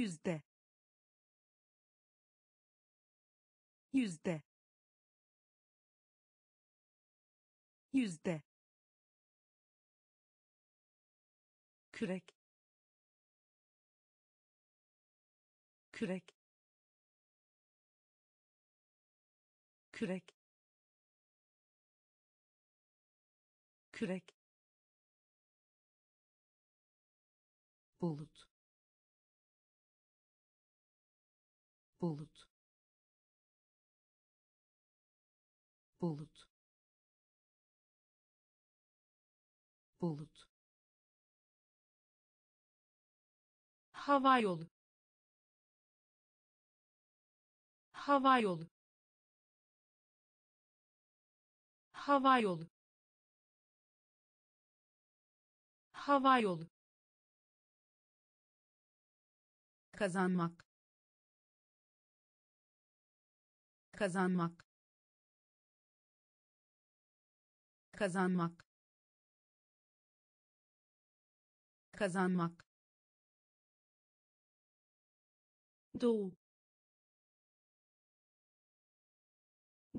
yüzde. Yüzde. Yüzde. Kürek. Kürek. Kürek. Kürek. Bulut bulut. Bulut. Bulut. Hava yolu hava yolu hava yolu hava yolu kazanmak kazanmak. Kazanmak. Kazanmak. Doğu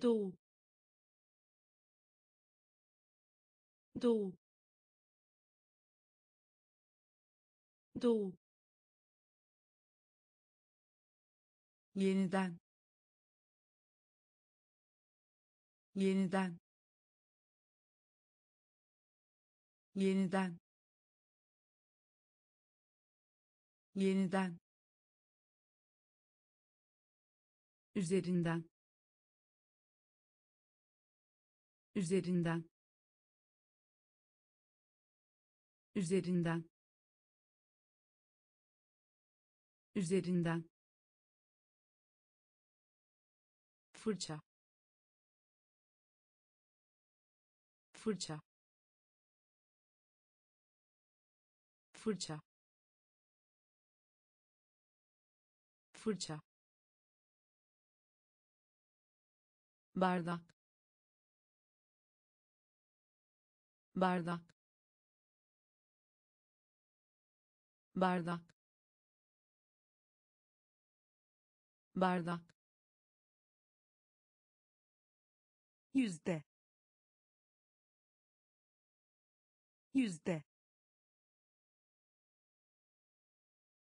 doğu doğu doğu yeniden yeniden. Yeniden. Yeniden. Üzerinden. Üzerinden. Üzerinden. Üzerinden. Fırça fırça. Fırça. Fırça. Bardak. Bardak. Bardak. Bardak. Yüzde yüzde.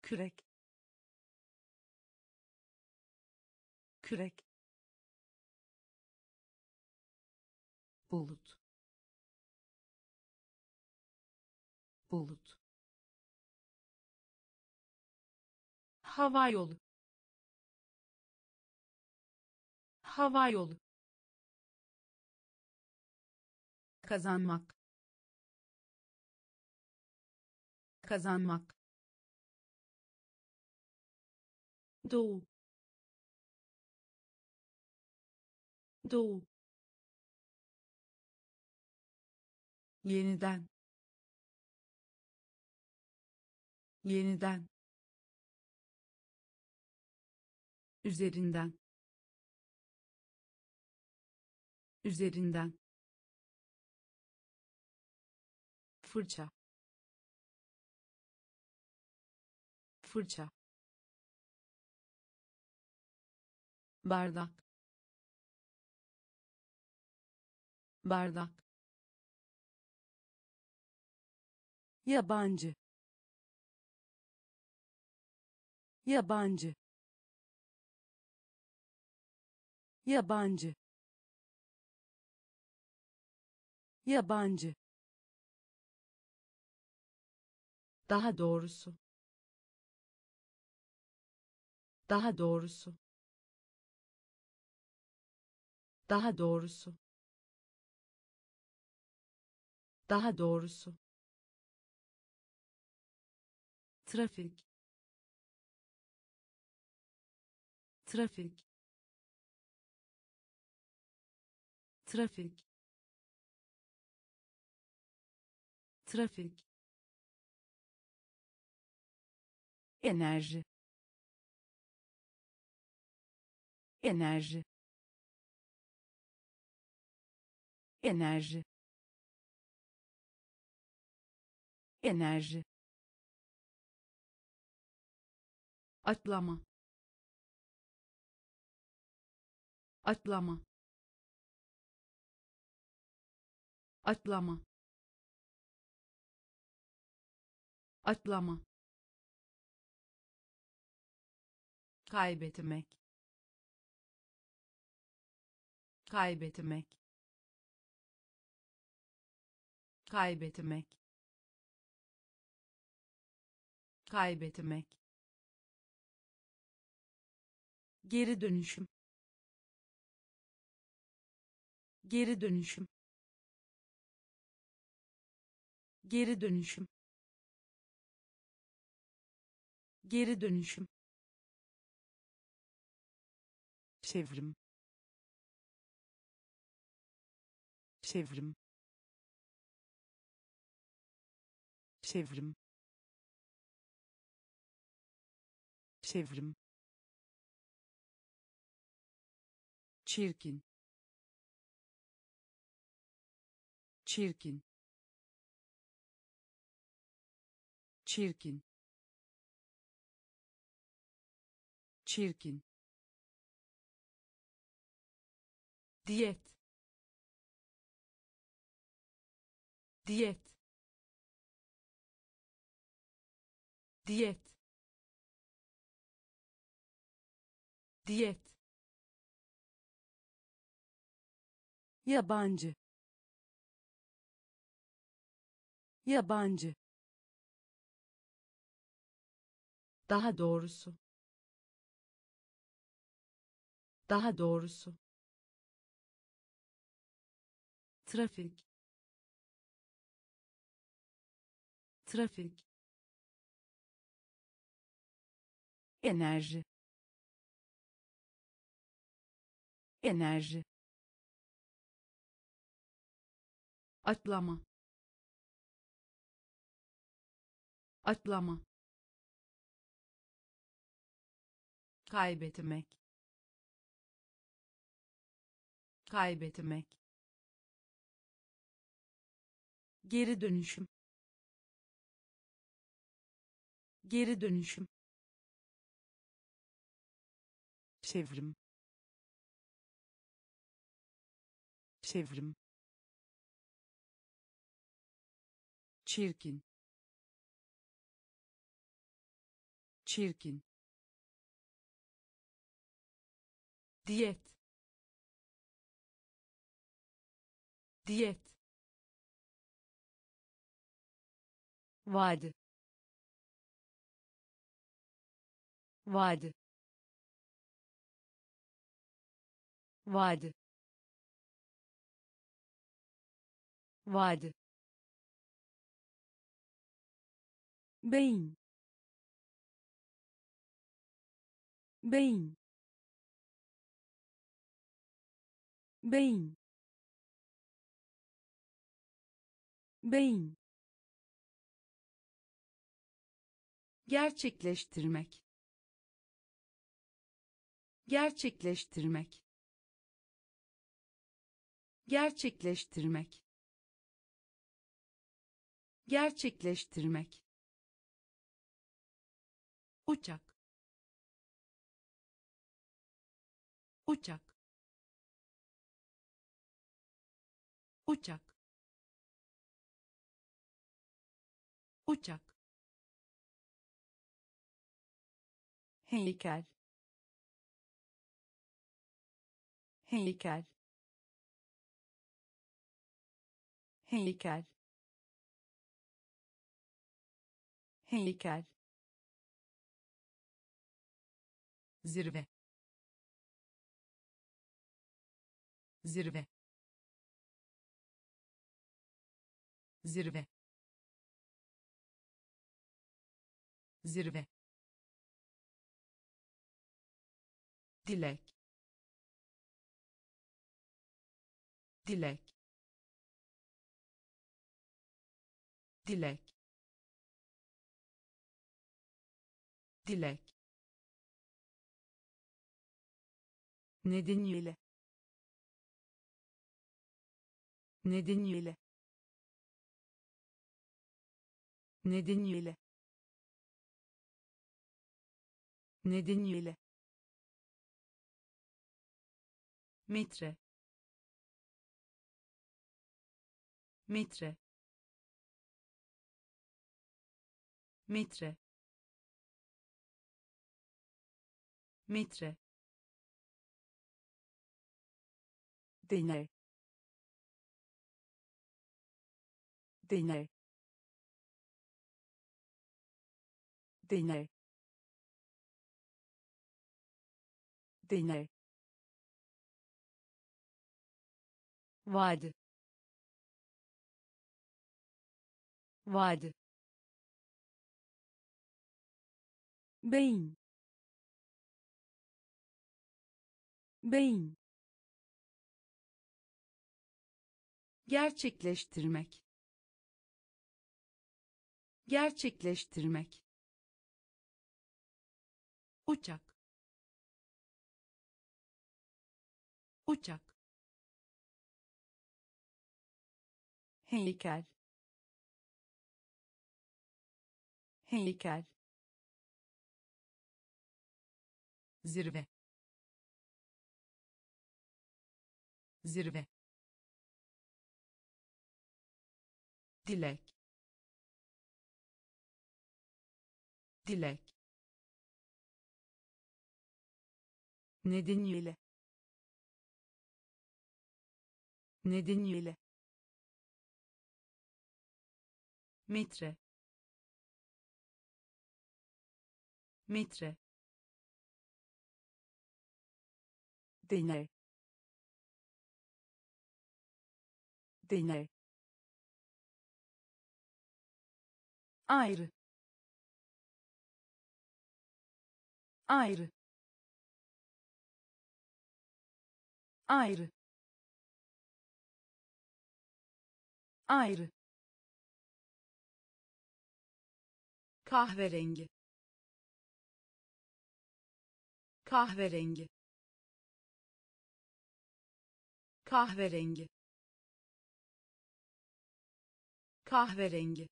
Kürek. Kürek. Bulut. Bulut. Hava yolu hava yolu kazanmak kazanmak. Doğu doğu yeniden. Yeniden. Üzerinden. Üzerinden. Fırça fırça bardak bardak yabancı yabancı yabancı yabancı. Daha doğrusu daha doğrusu. Daha doğrusu. Daha doğrusu. Trafik. Trafik. Trafik. Trafik. Enerji enerji. Enerji. Enerji. Atlama. Atlama. Atlama. Atlama. Kaybetmek kaybetmek. Kaybetmek. Kaybetmek. Geri dönüşüm. Geri dönüşüm. Geri dönüşüm. Geri dönüşüm. Çevrim çevrim. Çevrim. Çevrim. Çirkin. Çirkin. Çirkin. Çirkin. Diyet diyet. Diyet. Diyet. Yabancı. Yabancı. Daha doğrusu. Daha doğrusu. Trafik trafik. Enerji. Enerji. Atlama. Atlama. Kaybetmek. Kaybetmek. Geri dönüşüm geri dönüşüm. Çevrim. Çevrim. Çirkin. Çirkin. Diyet. Diyet. Vadi vadi vadi vadi beyin beyin beyin beyin gerçekleştirmek gerçekleştirmek. Gerçekleştirmek. Gerçekleştirmek. Uçak. Uçak. Uçak. Uçak. Heykel heykel. Heykel. Heykel. Zirve. Zirve. Zirve. Zirve. Dilek dilek. Dilek. Dilek. Nedeniyle. Nedeniyle. Nedeniyle. Nedeniyle. Metre metre metre metre deney deney deney deney Vadi. Vadi. beyin beyin gerçekleştirmek. Gerçekleştirmek. Uçak. Uçak. Heykel heykel. Zirve. Zirve. Dilek. Dilek. Nedeniyle. Nedeniyle. Metre metre deney deney ayrı ayrı ayrı ayrı kahverengi kahverengi. Kahverengi. Kahverengi.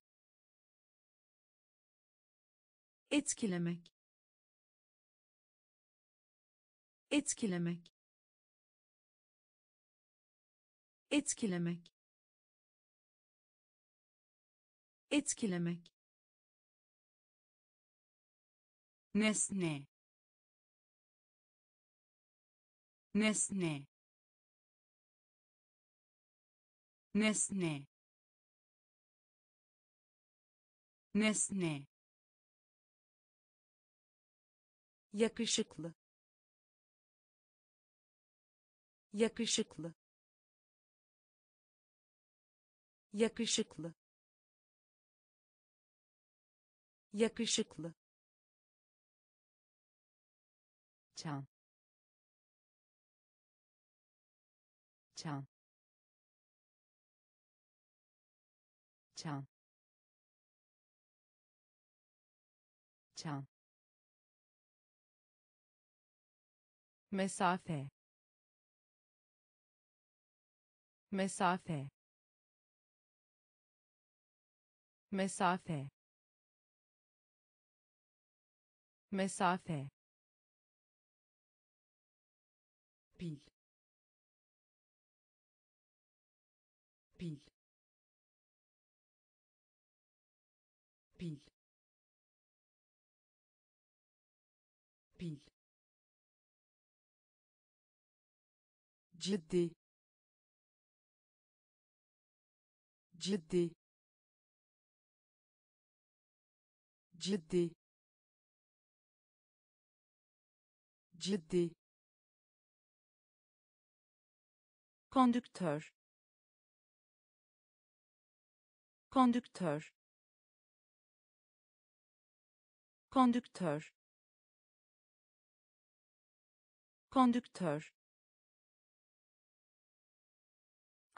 Etkilemek. Etkilemek. Etkilemek. Etkilemek. Nesne nesne nesne nesne. Yakışıklı yakışıklı yakışıklı yakışıklı. Çan çan. Çan. Çan. Mesafe. Mesafe. Mesafe. Mesafe. Pil ciddi ciddi ciddi ciddi. Kondüktör kondüktör kondüktör kondüktör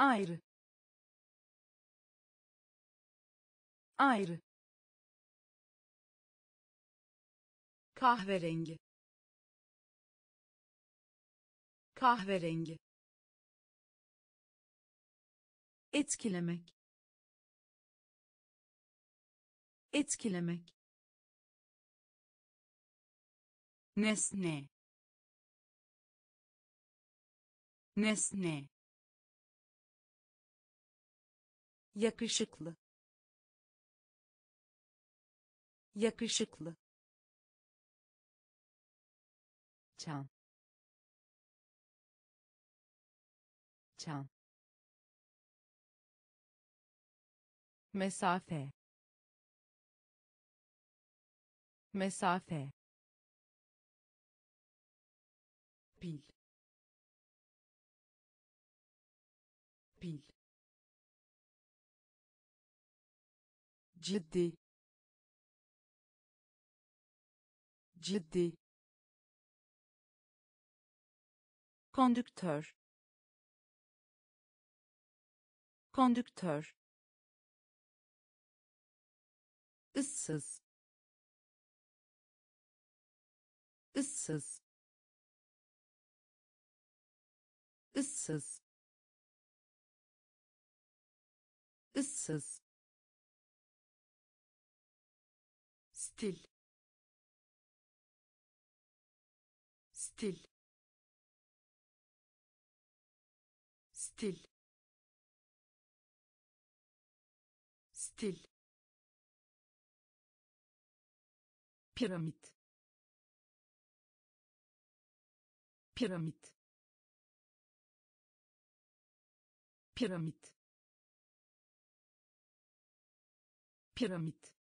ayrı. Ayrı. Kahverengi. Kahverengi. Etkilemek. Etkilemek. Nesne. Nesne yakışıklı. Yakışıklı. Çan. Çan. Mesafe. Mesafe. Pil ciddi ciddi kondüktör kondüktör ıssız ıssız ıssız ıssız stil. Stil. Stil. Stil. Piramit piramit piramit piramit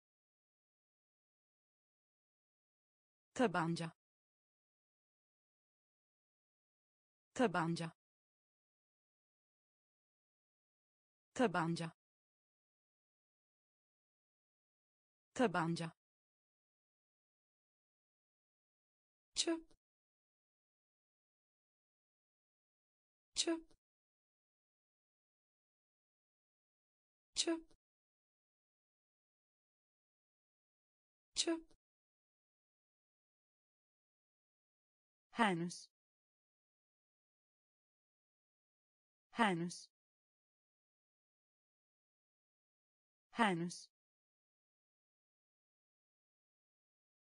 tabanca. Tabanca. Tabanca. Tabanca henüz henüz henüz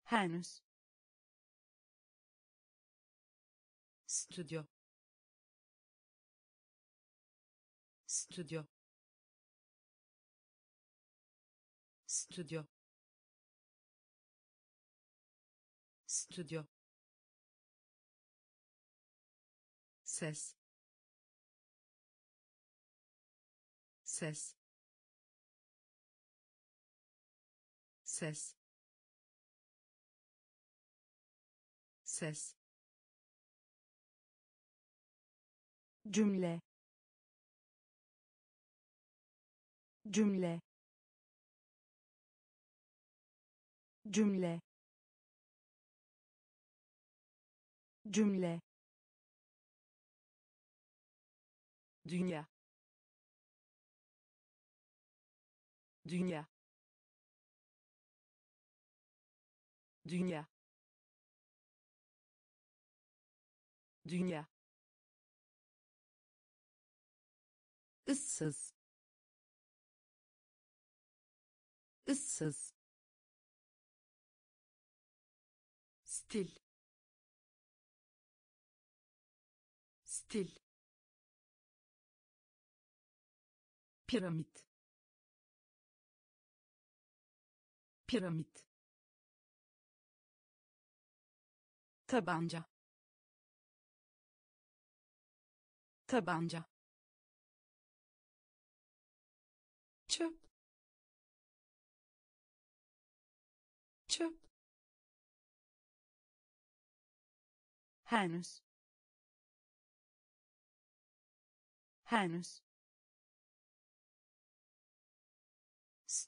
henüz stüdyo stüdyo stüdyo stüdyo ses. Ses. Ses. Ses. Cümle. Cümle. Cümle. Cümle dünya. Dünya. Dünya. Dünya. Issız ıssız stil. Stil piramit. Piramit. Tabanca. Tabanca. Çöp. Çöp. Henüz. Henüz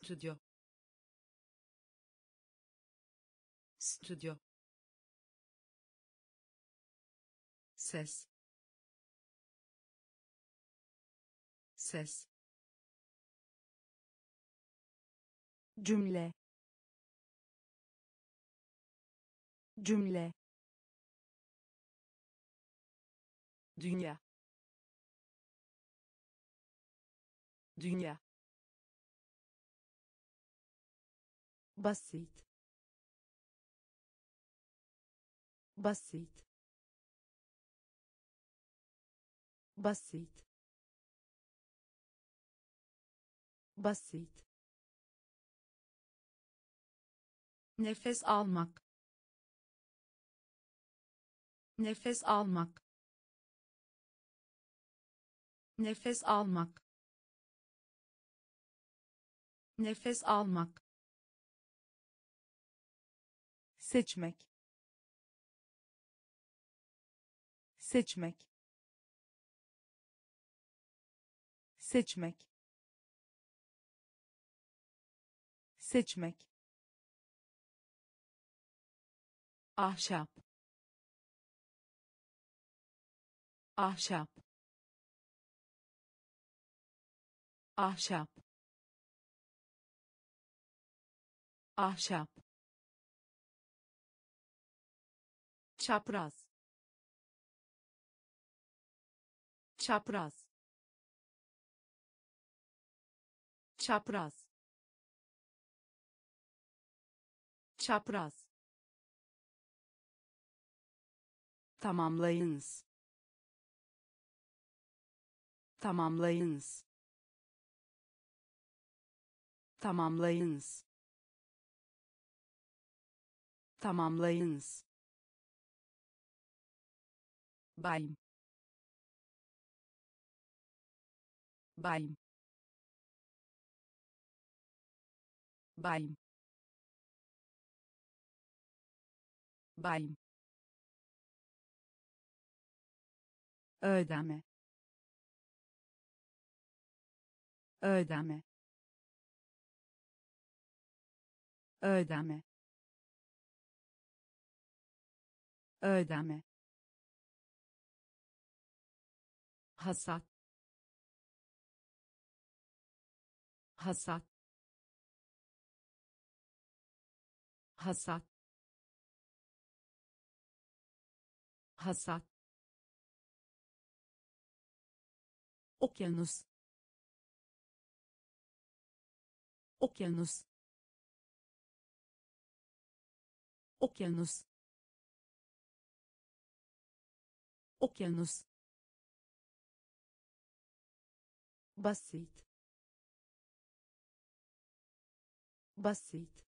stüdyo stüdyo ses ses cümle cümle dünya dünya basit. Basit. Basit. Basit. Nefes almak. Nefes almak. Nefes almak. Nefes almak seçmek. Seçmek. Seçmek. Seçmek. Ahşap. Ahşap. Ahşap. Ahşap çapraz. Çapraz. Çapraz. Çapraz. Tamamlayınız. Tamamlayınız. Tamamlayınız. Tamamlayınız bayım bayım bayım bayım ödeme. Ödeme. Ödeme. Ödeme hasat. Hasat. Hasat. Hasat. Okyanus. Okyanus. Okyanus. Okyanus basit. Basit.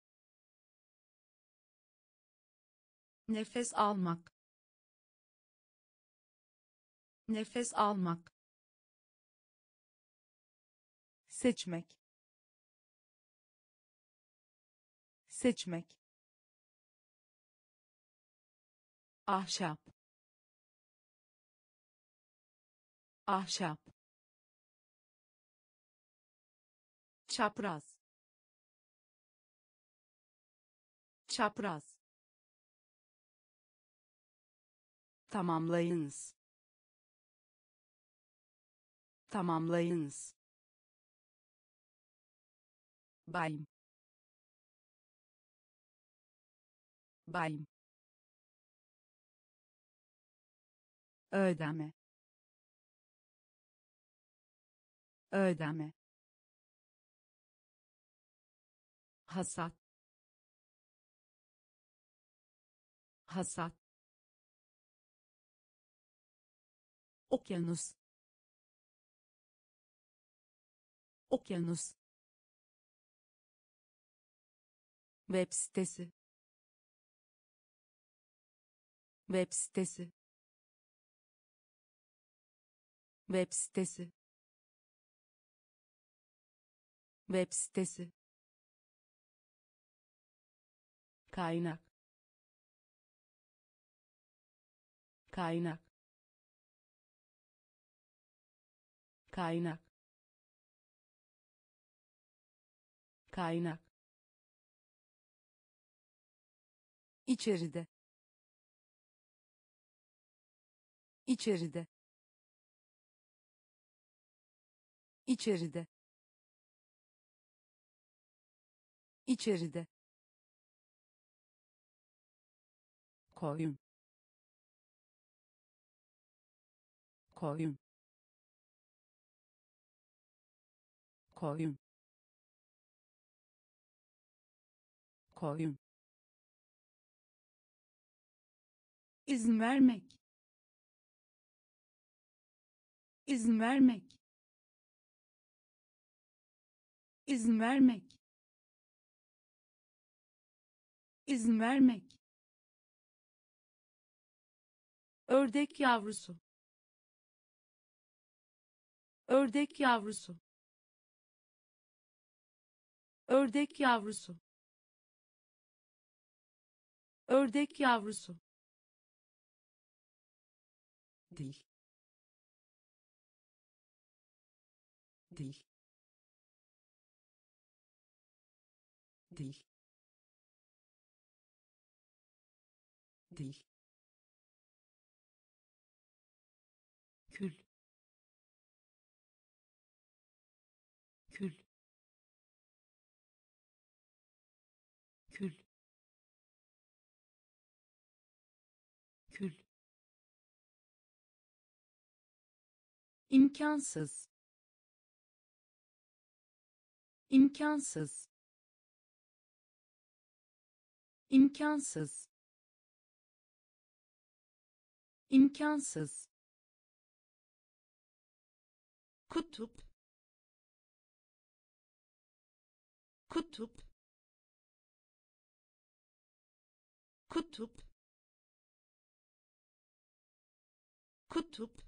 Nefes almak. Nefes almak. Seçmek. Seçmek. Ahşap. Ahşap çapraz çapraz tamamlayınız tamamlayınız bayım bayım ödeme ödeme hasat. Hasat. Okyanus. Okyanus. Web sitesi. Web sitesi. Web sitesi. Web sitesi kaynak. Kaynak. Kaynak. Kaynak. İçeride. İçeride. İçeride. İçeride koyun. Koyun. Koyun. Koyun. İzin vermek. İzin vermek. İzin vermek. İzin vermek ördek yavrusu. Ördek yavrusu. Ördek yavrusu. Ördek yavrusu. Dil. Dil. Dil. Dil imkansız. İmkansız. İmkansız. İmkansız. Kutup. Kutup. Kutup. Kutup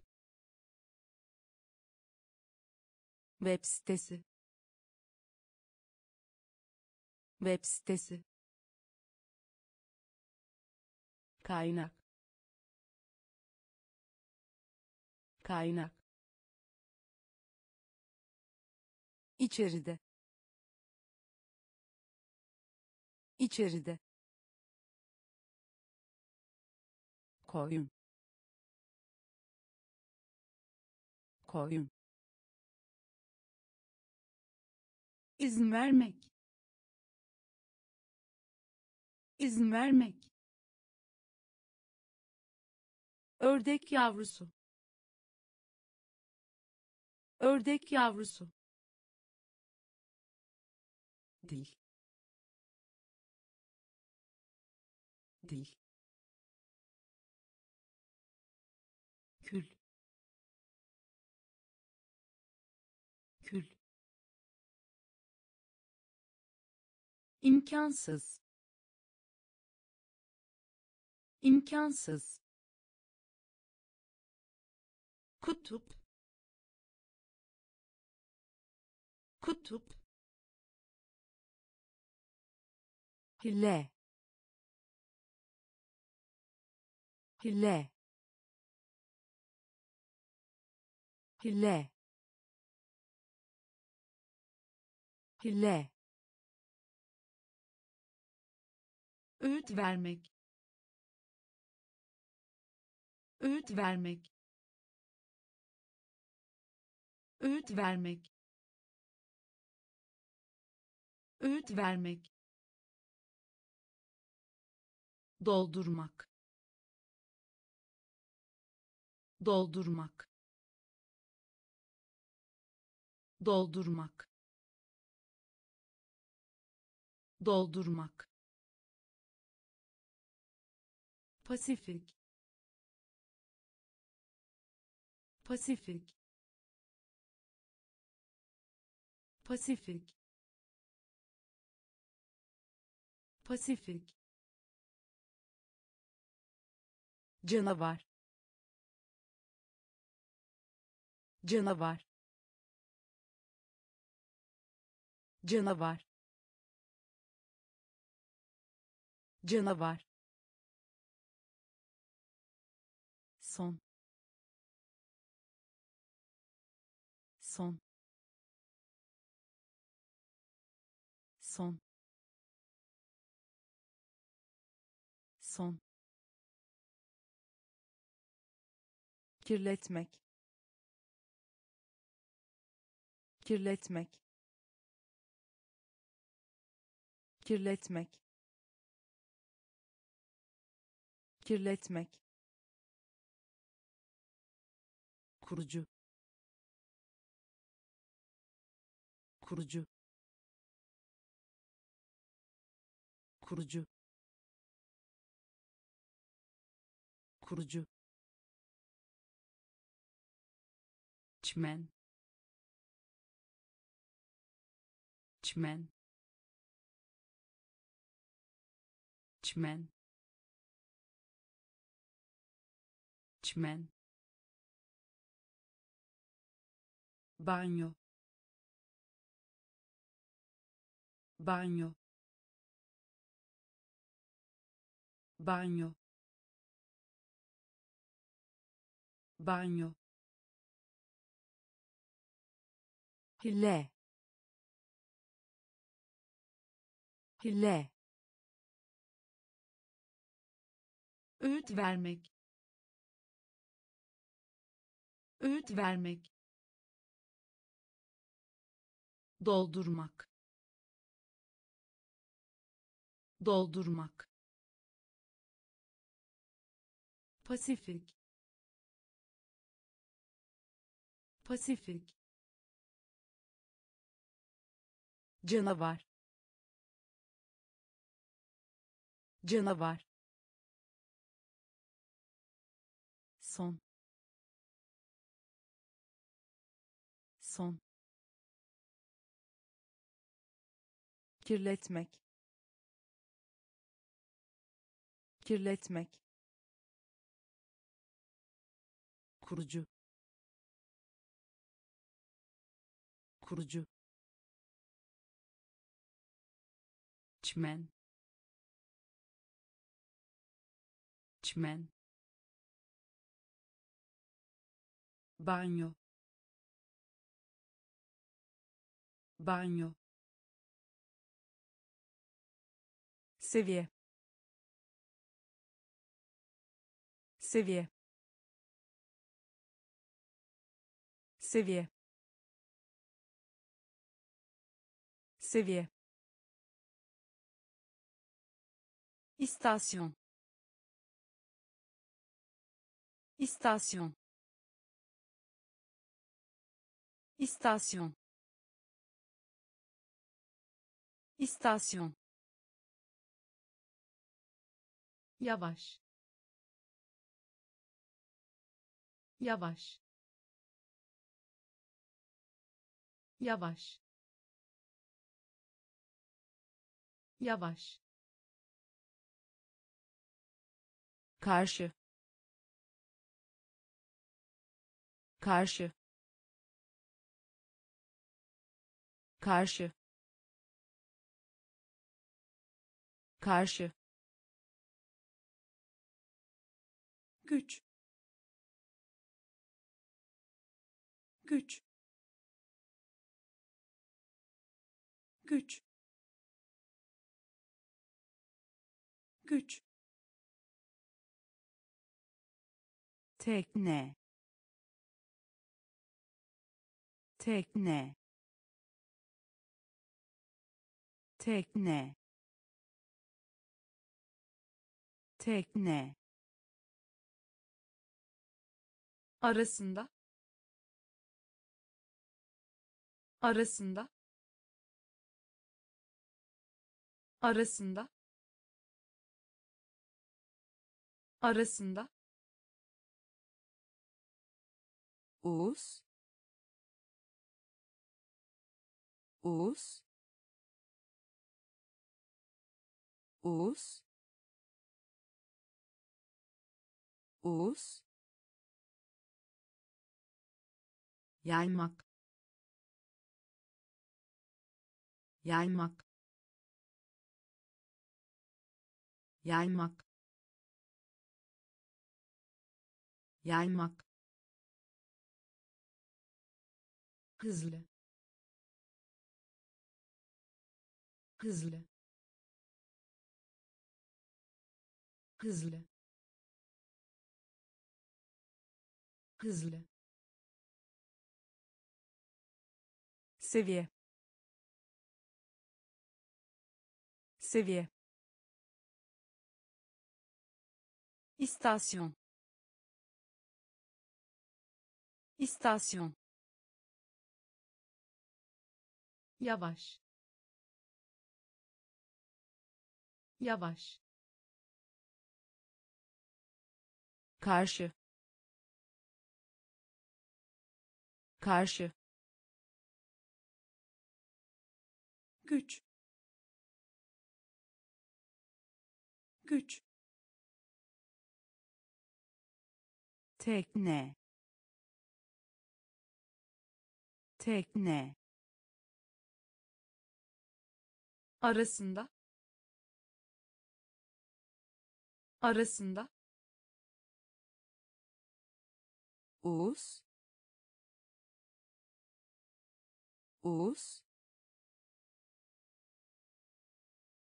web sitesi. Web sitesi. Kaynak. Kaynak. İçeride. İçeride. Koyun. Koyun izin vermek. İzin vermek. Ördek yavrusu. Ördek yavrusu. Dil. Dil imkansız. İmkansız. Kutup. Kutup. Hile. Hile. Hile. Hile öğüt vermek. Öğüt vermek. Öğüt vermek. Öğüt vermek. Doldurmak. Doldurmak. Doldurmak. Doldurmak Pasifik. Pasifik. Pasifik. Pasifik. Canavar. Canavar. Canavar. Canavar son. Son. Son. Son. Kirletmek. Kirletmek. Kirletmek. Kirletmek kurucu. Kurucu. Kurucu. Kurucu. Çmen çmen çmen çmen banyo. Banyo. Banyo. Banyo. Hile hile öğüt vermek. Öğüt vermek doldurmak. Doldurmak. Pasifik. Pasifik. Canavar. Canavar. Son. Son kirletmek. Kirletmek. Kurucu. Kurucu. Çmen çmen banyo. Banyo seviye seviye seviye seviye istasyon istasyon istasyon istasyon yavaş. Yavaş. Yavaş. Yavaş. Karşı. Karşı. Karşı. Karşı güç. Güç. Güç. Güç. Tekne. Tekne. Tekne. Tekne arasında arasında arasında arasında. Uz uz uz uz yaymak. Yaymak. Yaymak. Yaymak. Hızlı. Hızlı. Hızlı. Hızlı seviye. Seviye. İstasyon. İstasyon. Yavaş. Yavaş. Karşı. Karşı güç. Güç. Tekne. Tekne. Arasında. Arasında. Uz uz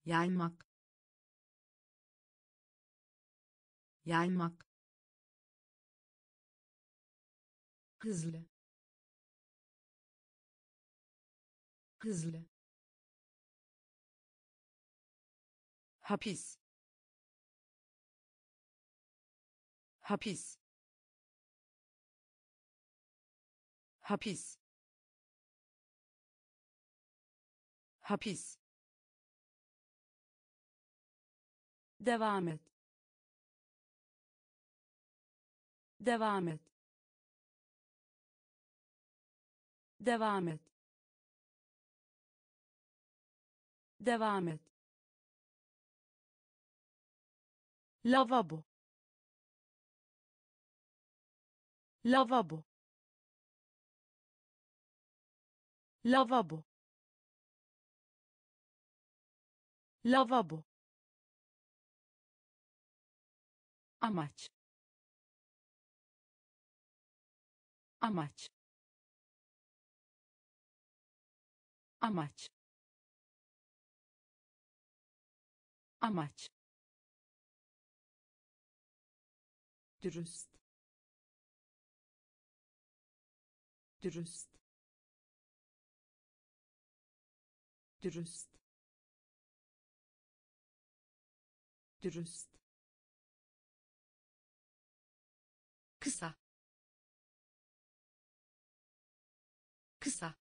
yaymak. Yaymak. Hızlı. Hızlı. Hapis. Hapis. Hapis. Hapis devam et devam et devam et devam et lavabo lavabo lavabo lavabo amaç. Amaç. Amaç. Amaç. Dürüst. Dürüst. Dürüst. Dürüst kısa. Kısa.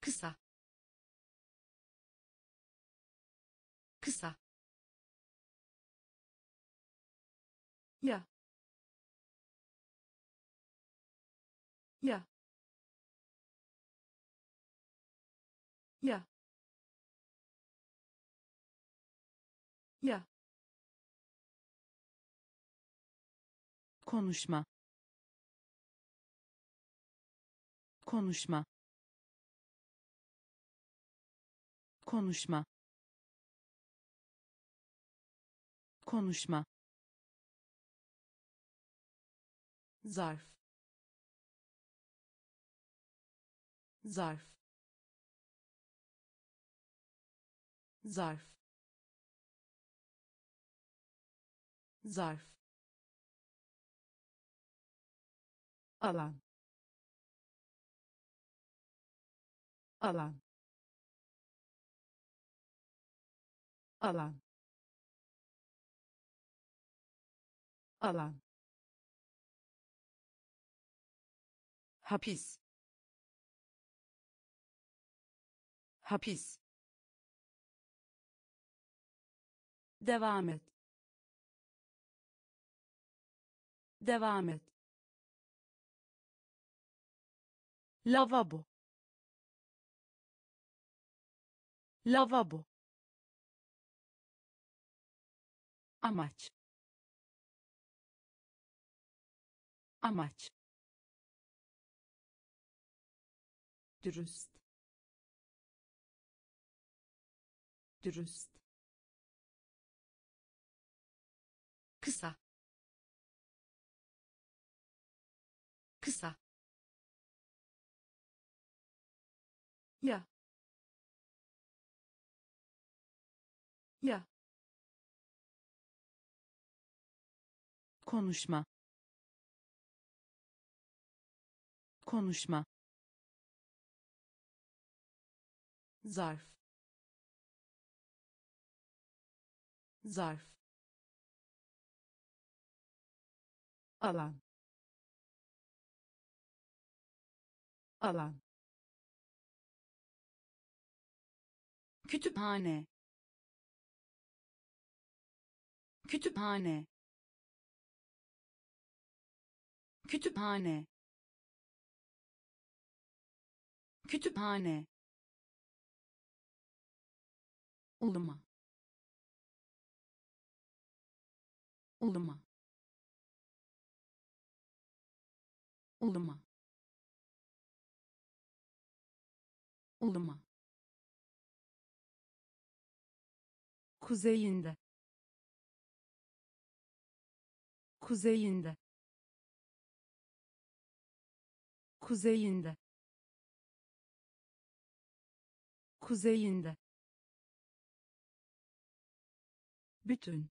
Kısa. Kısa. Ya. Ya konuşma. Konuşma. Konuşma. Konuşma. Zarf. Zarf. Zarf. Zarf alan. Alan. Alan. Alan. Hapis. Hapis. Devam et. Devam et lavabo. Lavabo. Amaç. Amaç. Dürüst. Dürüst. Kısa. Kısa ya. Ya. Konuşma. Konuşma. Zarf. Zarf. Alan. Alan kütüphane kütüphane kütüphane kütüphane uluma uluma uluma uluma kuzeyinde. Kuzeyinde. Kuzeyinde. Kuzeyinde. Bütün.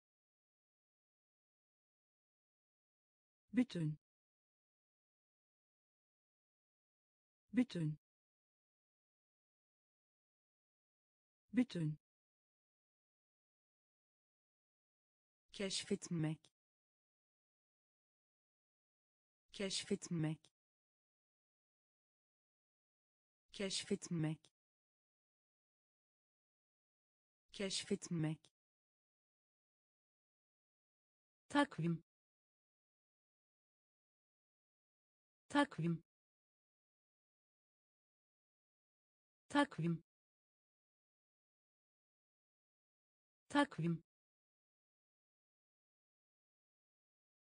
Bütün. Bütün. Bütün keşfetmek keşfetmek keşfetmek keşfetmek. Takvim takvim. Takvim takvim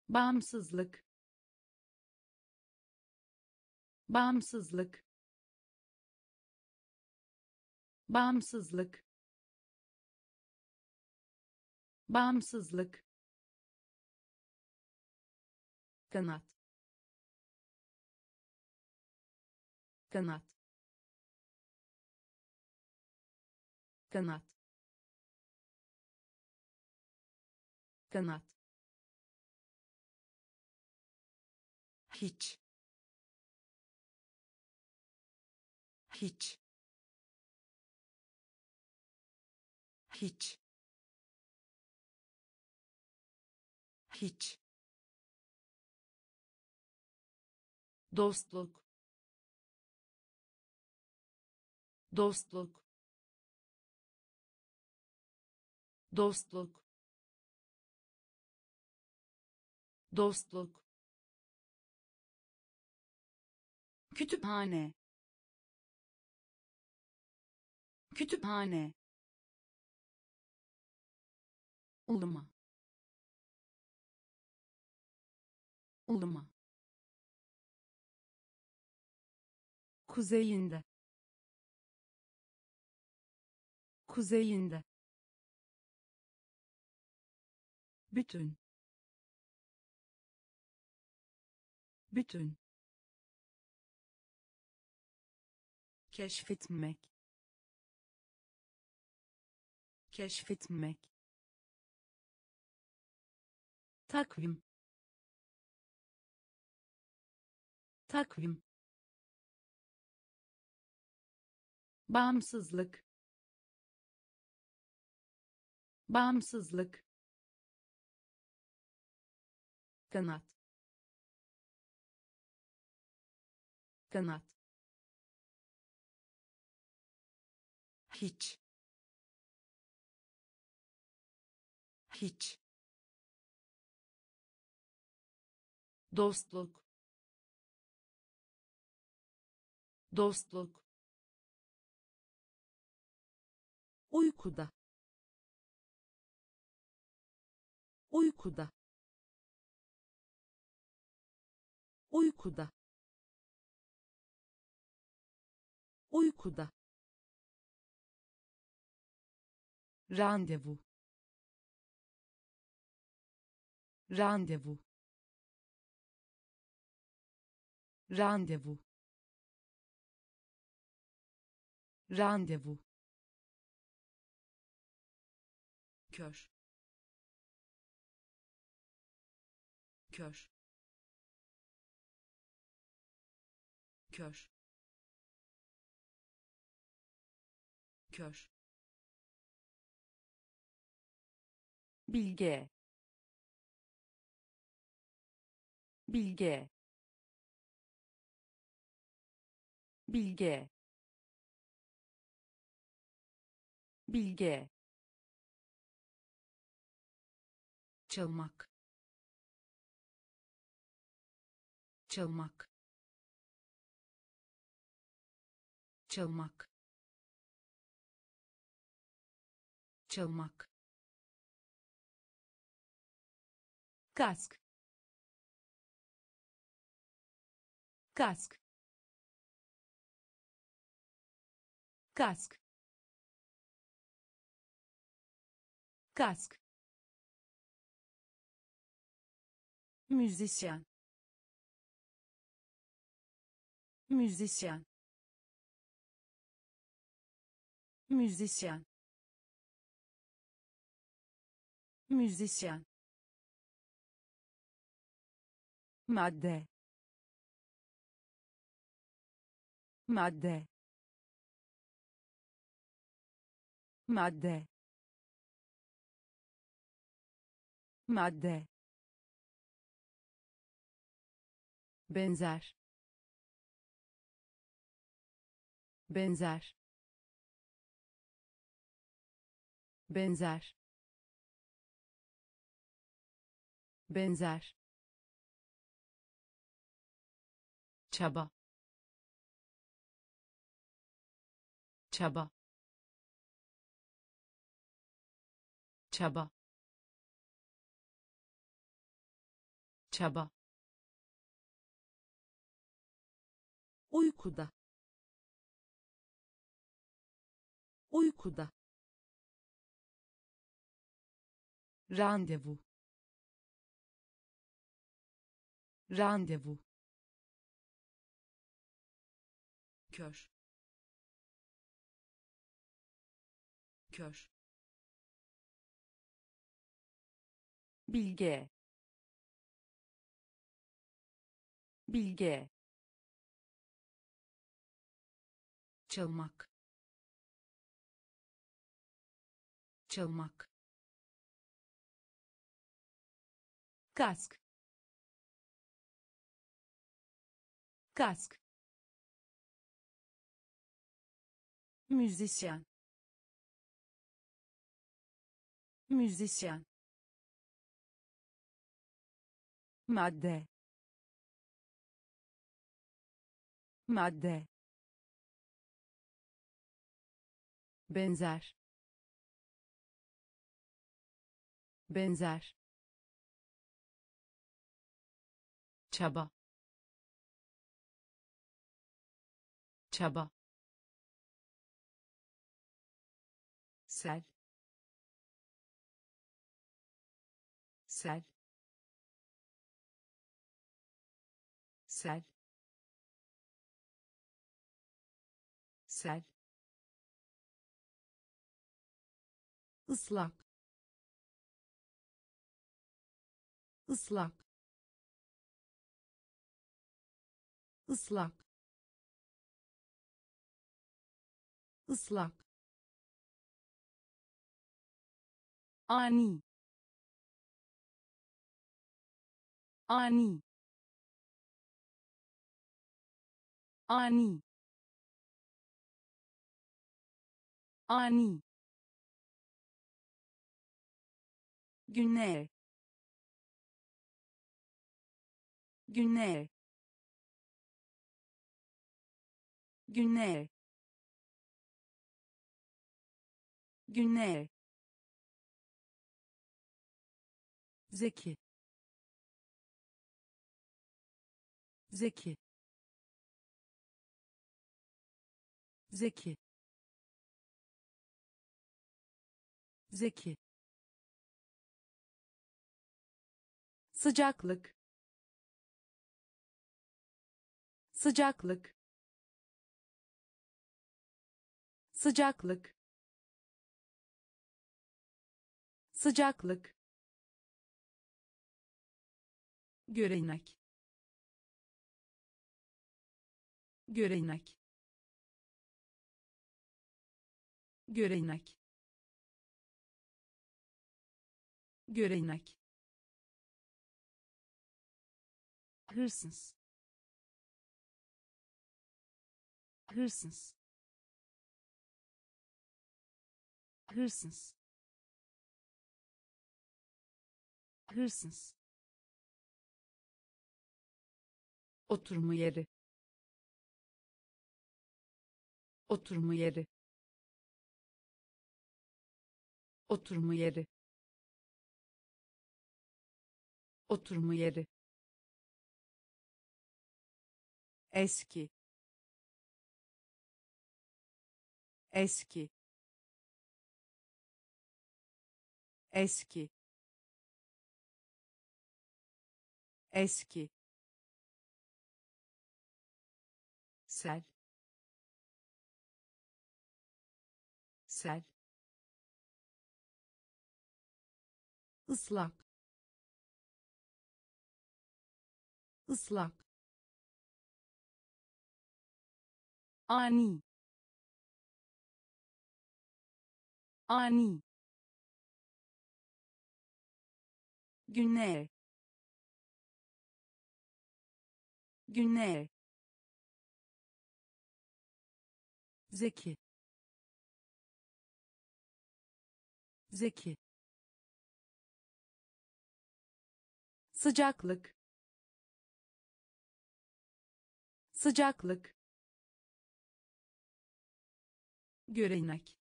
bağımsızlık. Bağımsızlık. Bağımsızlık. Bağımsızlık. Kanat. Kanat. Kanat. Kanat hiç. Hiç. Hiç. Hiç. Dostluk. Dostluk. Dostluk. Dostluk kütüphane kütüphane uluma uluma kuzeyinde kuzeyinde bütün bütün keşfetmek keşfetmek takvim takvim bağımsızlık bağımsızlık kanat kanat hiç. Hiç. Dostluk. Dostluk. Uykuda. Uykuda. Uykuda. Uykuda randevu. Randevu. Randevu. Randevu. Kör. Kör. Kör. Kör bilge. Bilge. Bilge. Bilge. Çalmak. Çalmak. Çalmak. Çalmak kask. Kask. Kask. Kask. Müzisyen. Müzisyen. Müzisyen. Müzisyen madde. Madde. Madde. Madde. Benzer. Benzer. Benzer. Benzer çaba. Çaba. Çaba. Çaba. Uykuda. Uykuda. Randevu. Randevu kör. Kör. Bilge. Bilge. Çalmak. Çalmak. Kask. Kask müzisyen. Müzisyen. Madde. Madde. Benzer. Benzer. Çaba. Çaba sel. Sel. Sel. Sel. Islak ıslak ıslak ıslak ani. Ani. Ani. Ani. Günler. Günler. Günler. Günler zeki. Zeki. Zeki. Zeki. Sıcaklık. Sıcaklık. Sıcaklık. Sıcaklık görenek. Görenek. Görenek. Görenek. Hırsız. Hırsız. Hırsız. Hırsız oturma yeri. Oturma yeri. Oturma yeri. Oturma yeri. Eski. Eski. Eski. Eski sel. Sel. Islak ıslak ani. Ani. Güney. Güney zeki. Zeki. Sıcaklık. Sıcaklık. Görenek.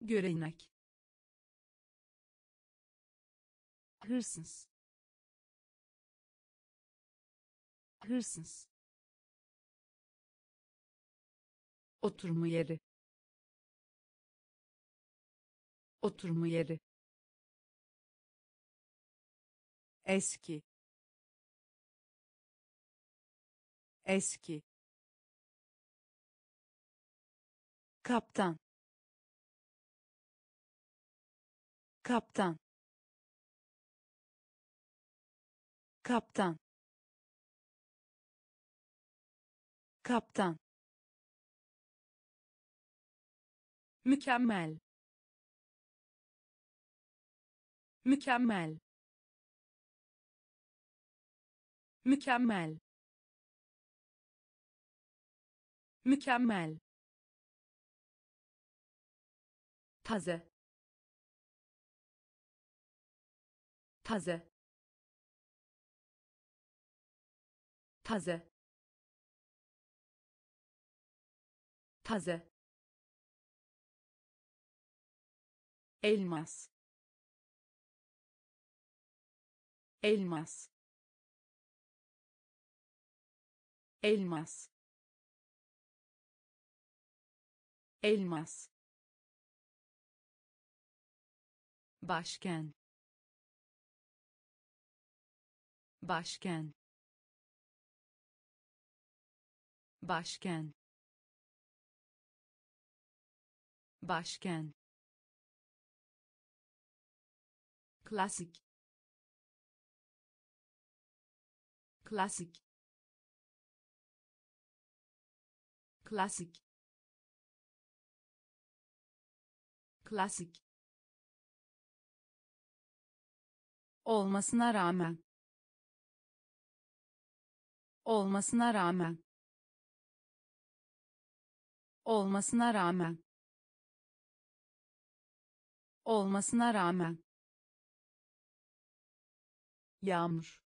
Görenek. Hırsız. Hırsız oturma yeri. Oturma yeri. Eski. Eski. Kaptan. Kaptan. Kaptan. Kaptan mükemmel. Mükemmel. Mükemmel. Mükemmel. Taze. Taze. Taze. Taze elmas. Elmas. Elmas. Elmas. Başken. Başken. Başken. Başken klasik. Klasik. Klasik. Klasik. Olmasına rağmen. Olmasına rağmen. Olmasına rağmen. Olmasına rağmen yağmur.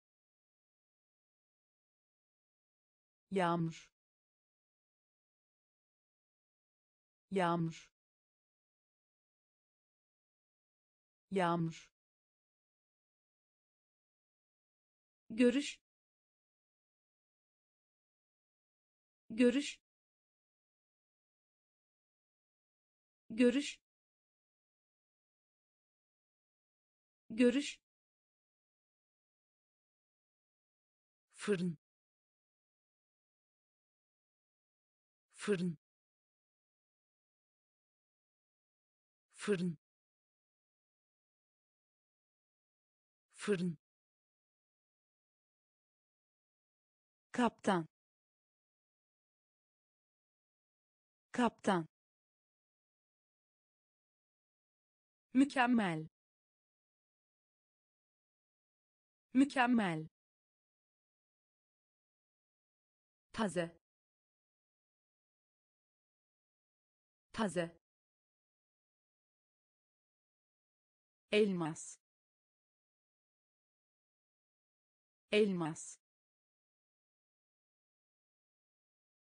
Yağmur. Yağmur. Yağmur. Görüş. Görüş. Görüş. Görüş fırın. Fırın. Fırın. Fırın. Kaptan. Kaptan. Mükemmel. Mükemmel taze. Taze. Elmas. Elmas.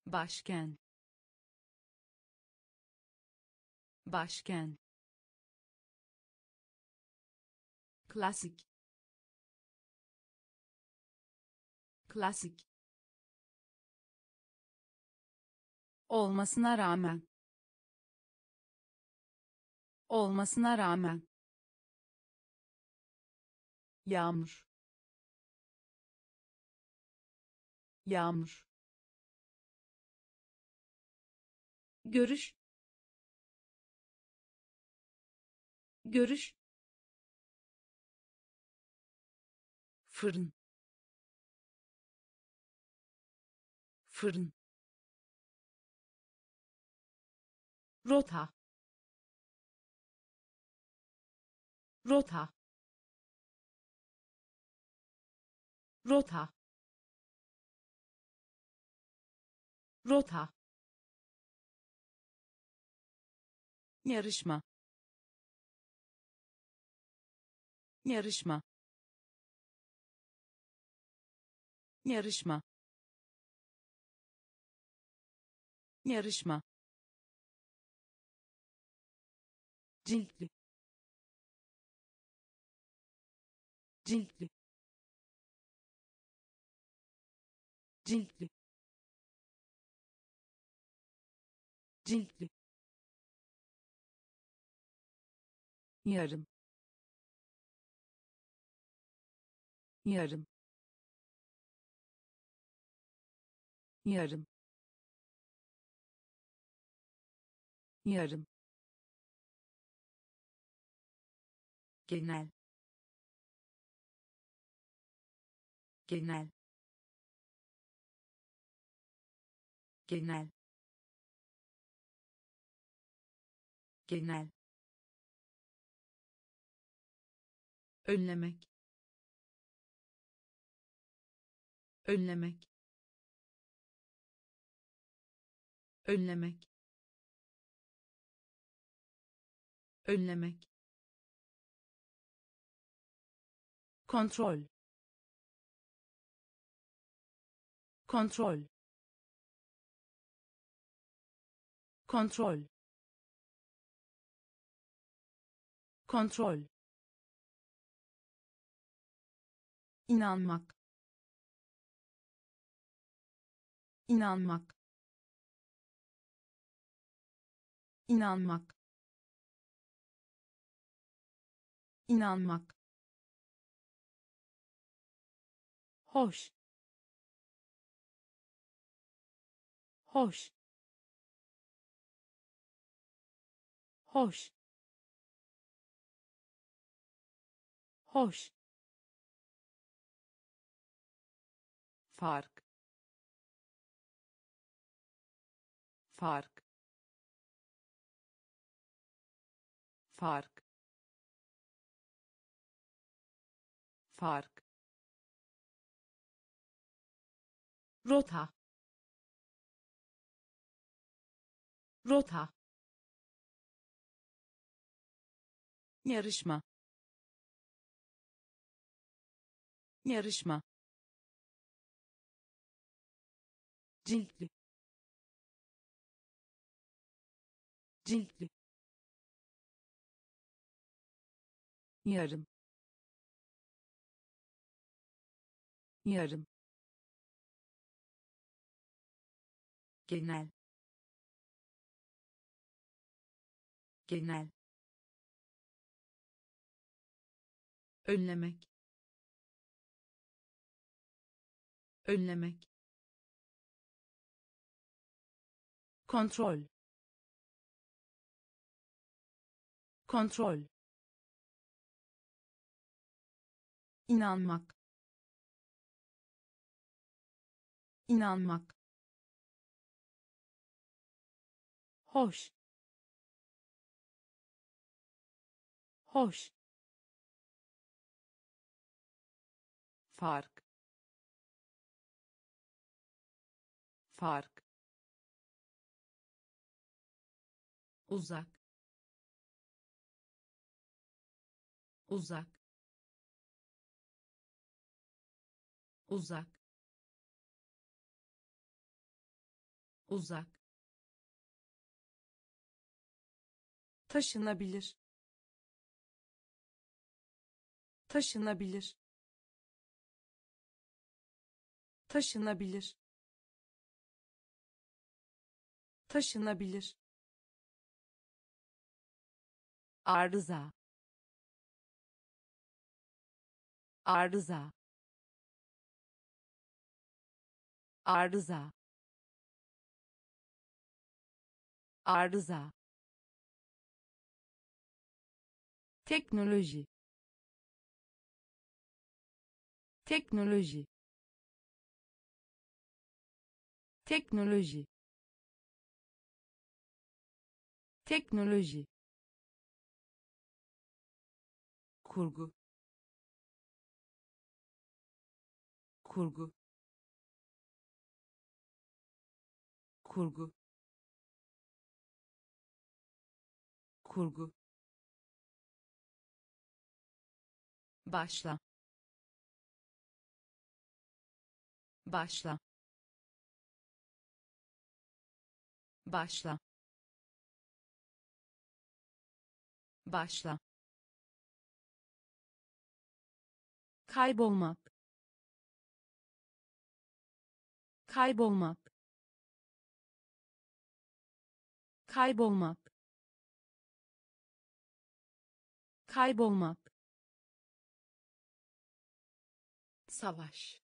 Başken. Başken. Klasik. Klasik olmasına rağmen. Olmasına rağmen. Yağmur. Yağmur. Görüş. Görüş. Fırın. Fırın rota. Rota. Rota. Rota. Yarışma. Yarışma. Yarışma. Yarışma ciltli. Ciltli. Ciltli. Ciltli. Yarım. Yarım. Yarım. Yarım genel. Genel. Genel. Genel. Önlemek. Önlemek. Önlemek. Önlemek kontrol. Kontrol. Kontrol. Kontrol. İnanmak. İnanmak. İnanmak. İnanmak hoş. Hoş. Hoş. Hoş. Fark. Fark. Fark. Fark rota. Rota. Yarışma. Yarışma. Ciltli. Ciltli. Yarım. Yarım genel. Genel. Önlemek. Önlemek. Kontrol. Kontrol. İnanmak. İnanmak hoş. Hoş. Fark. Fark. Uzak. Uzak. Uzak. Uzak taşınabilir. Taşınabilir. Taşınabilir. Taşınabilir. Arıza. Arıza. Arıza. Arıza teknoloji. Teknoloji. Teknoloji. Teknoloji. Kurgu. Kurgu. Kurgu. Kurgu başla. Başla. Başla. Başla. Kaybolmak. Kaybolmak. Kaybolmak. Kaybolmak savaş.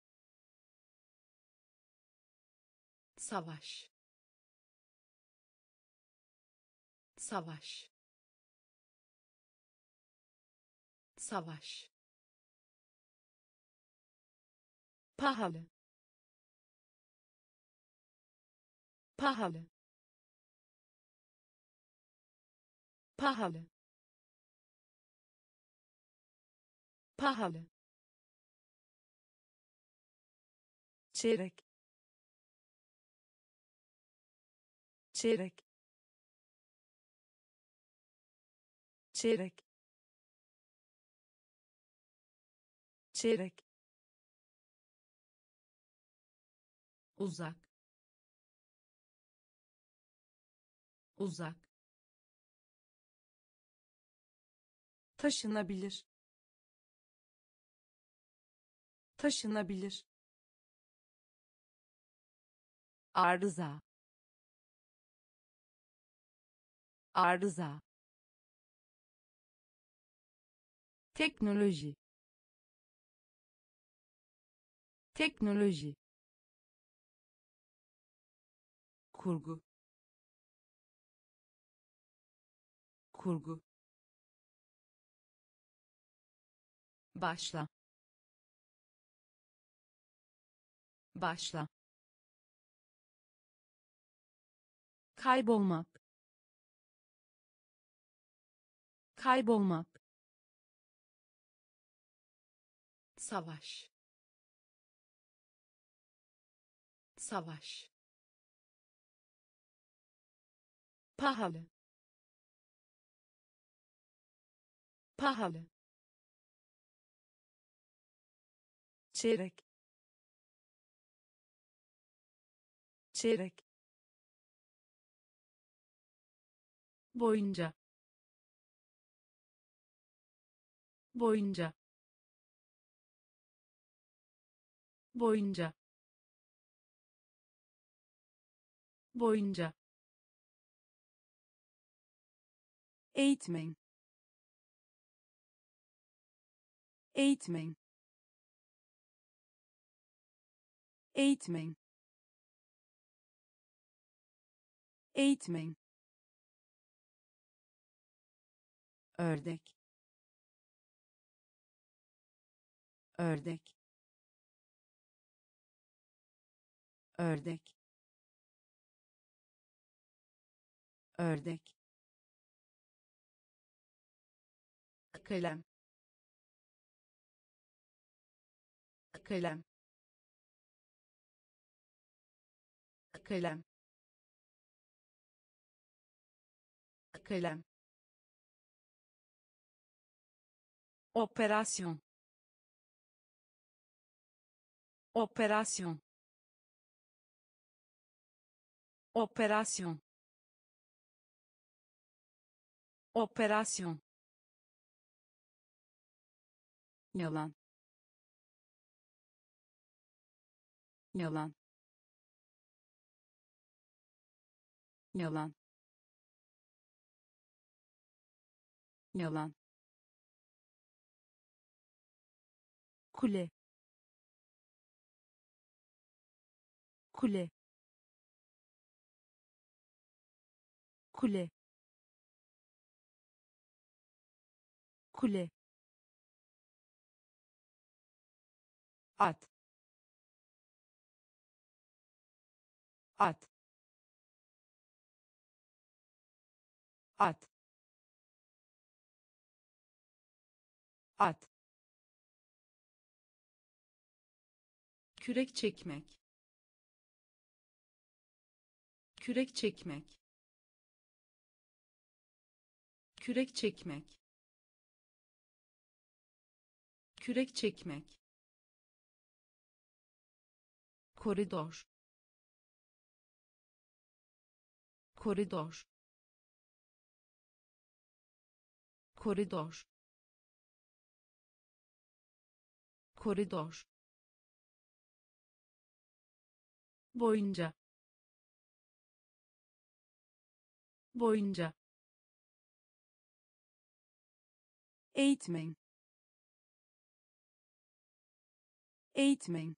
Savaş. Savaş. Savaş. Pahalı. Pahalı. Pahalı. Pahalı çeyrek. Çeyrek. Çeyrek. Çeyrek. Uzak. Uzak. Taşınabilir. Taşınabilir arıza arıza teknoloji teknoloji kurgu kurgu başla başla kaybolmak. Kaybolmak. Savaş. Savaş. Pahalı. Pahalı. Çeyrek. Çeyrek boyunca boyunca boyunca boyunca. Eğitmen eğitmen eğitmen eğitmen ördek. Ördek. Ördek. Ördek. Kalem kalem kalem kalem operasyon. Operasyon. Operasyon. Operasyon. Yalan. Yalan. Yalan. Yalan kule. Kule. Kule. Kule. At. At. At. At kürek çekmek. Kürek çekmek. Kürek çekmek. Kürek çekmek. Koridor. Koridor. Koridor. Koridor boyunca boyunca eğitmen eğitmen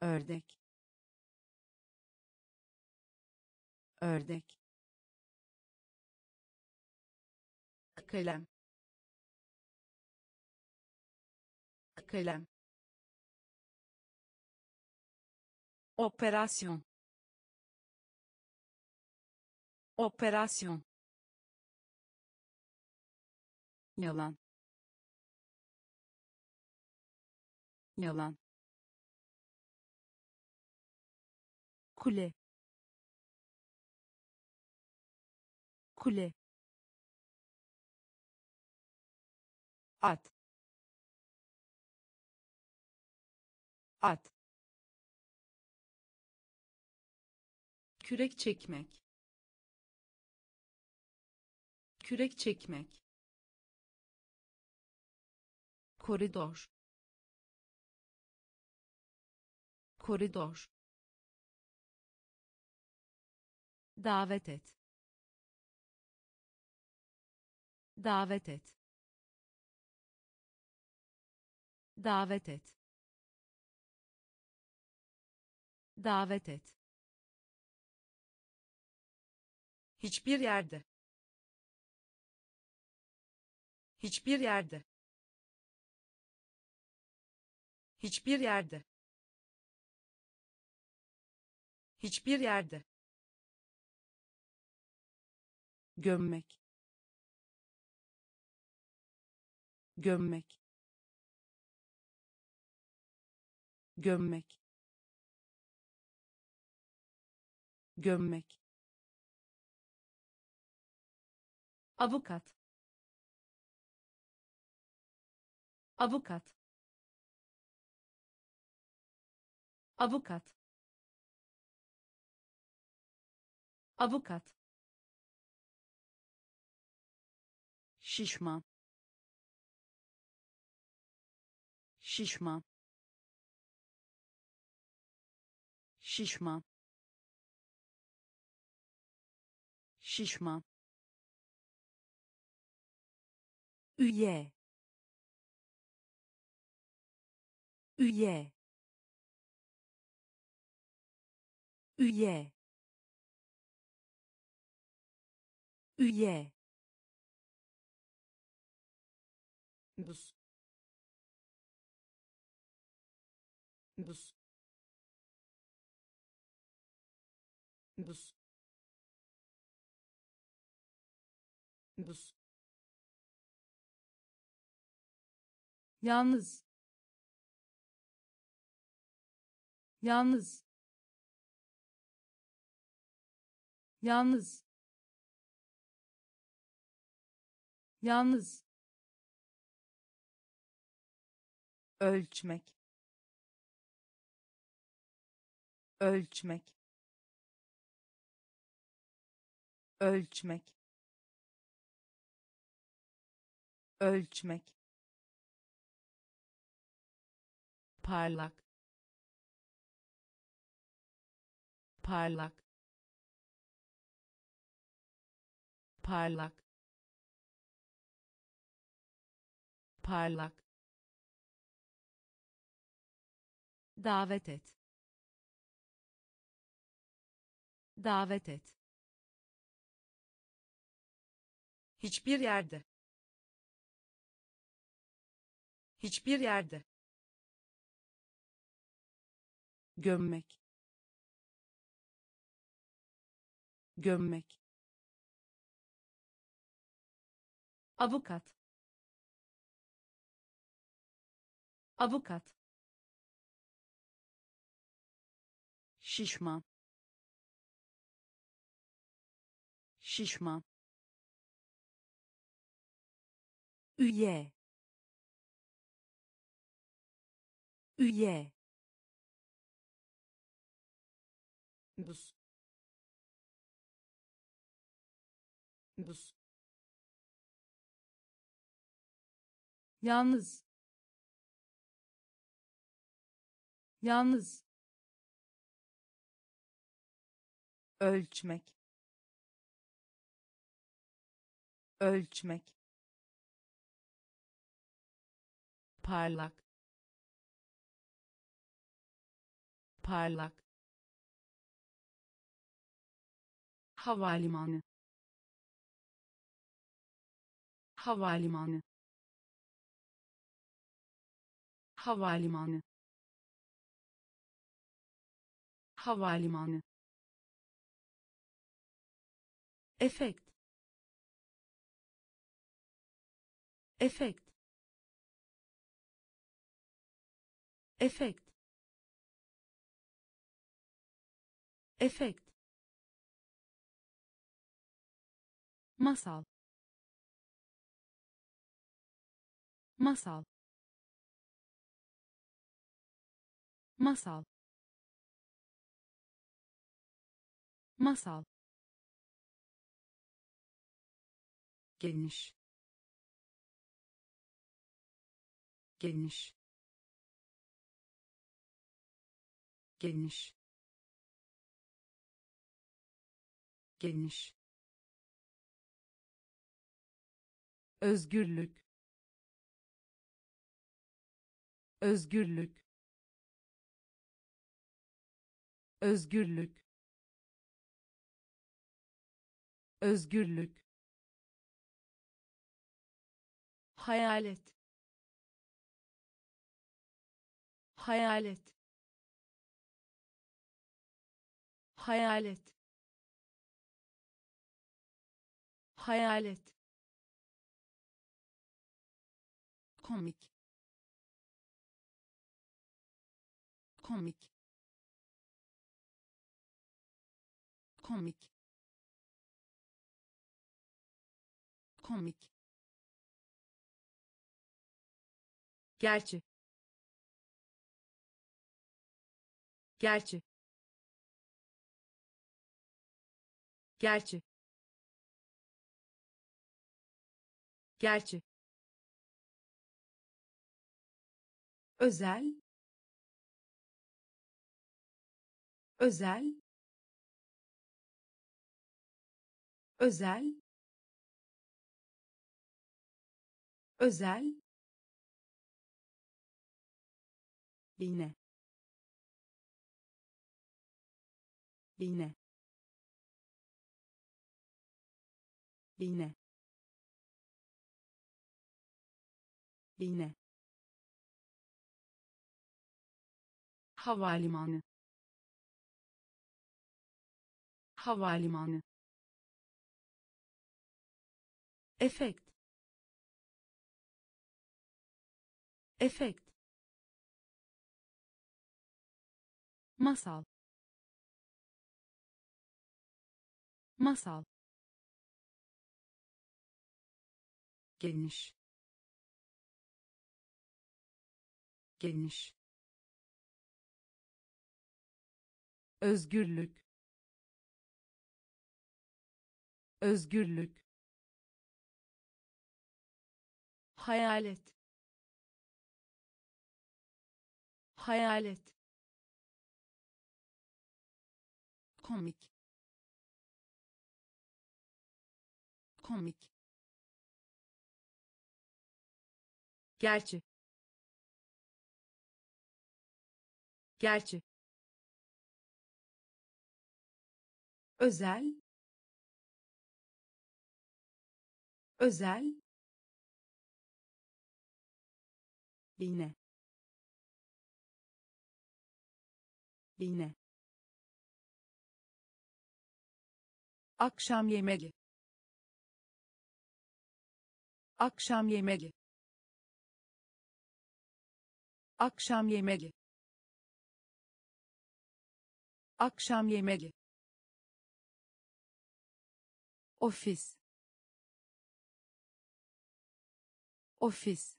ördek ördek kalem kalem operasyon. Operasyon. Yalan. Yalan. Kule. Kule. At. At kürek çekmek. Kürek çekmek. Koridor. Koridor. Davet et. Davet et. Davet et. Davet et hiçbir yerde. Hiçbir yerde. Hiçbir yerde. Hiçbir yerde. Gömmek. Gömmek. Gömmek. Gömmek avukat. Avukat. Avukat. Avukat. Şişman şişman şişman şişman üye üye üye üye buz buz yalnız. Yalnız. Yalnız. Yalnız. Ölçmek. Ölçmek. Ölçmek. Ölçmek parlak parlak parlak parlak. Davet et. Davet et. Hiçbir yerde. Hiçbir yerde gömmek. Gömmek. Avukat. Avukat. Şişman şişman üye. Üye buz. Buz. Yalnız. Yalnız. Ölçmek. Ölçmek. Parlak. Parlak havalimanı havalimanı havalimanı havalimanı. Efekt efekt efekt efekt masal. Masal. Masal. Masal. Geniş geniş geniş geniş özgürlük özgürlük özgürlük özgürlük. Hayalet hayalet. Hayalet hayalet komik. Komik. Komik. Komik. Gerçi. Gerçi. Gerçi. Gerçi özel. Özel. Özel. Özel. İğne iğne iğne iğne havalimanı havalimanı efekt efekt masal masal geniş geniş özgürlük özgürlük hayalet hayalet komik komik gerçi gerçi özel. Özel. Bine bine akşam yemeği. Akşam yemeği. Akşam yemeği. Akşam yemeği ofis. Ofis.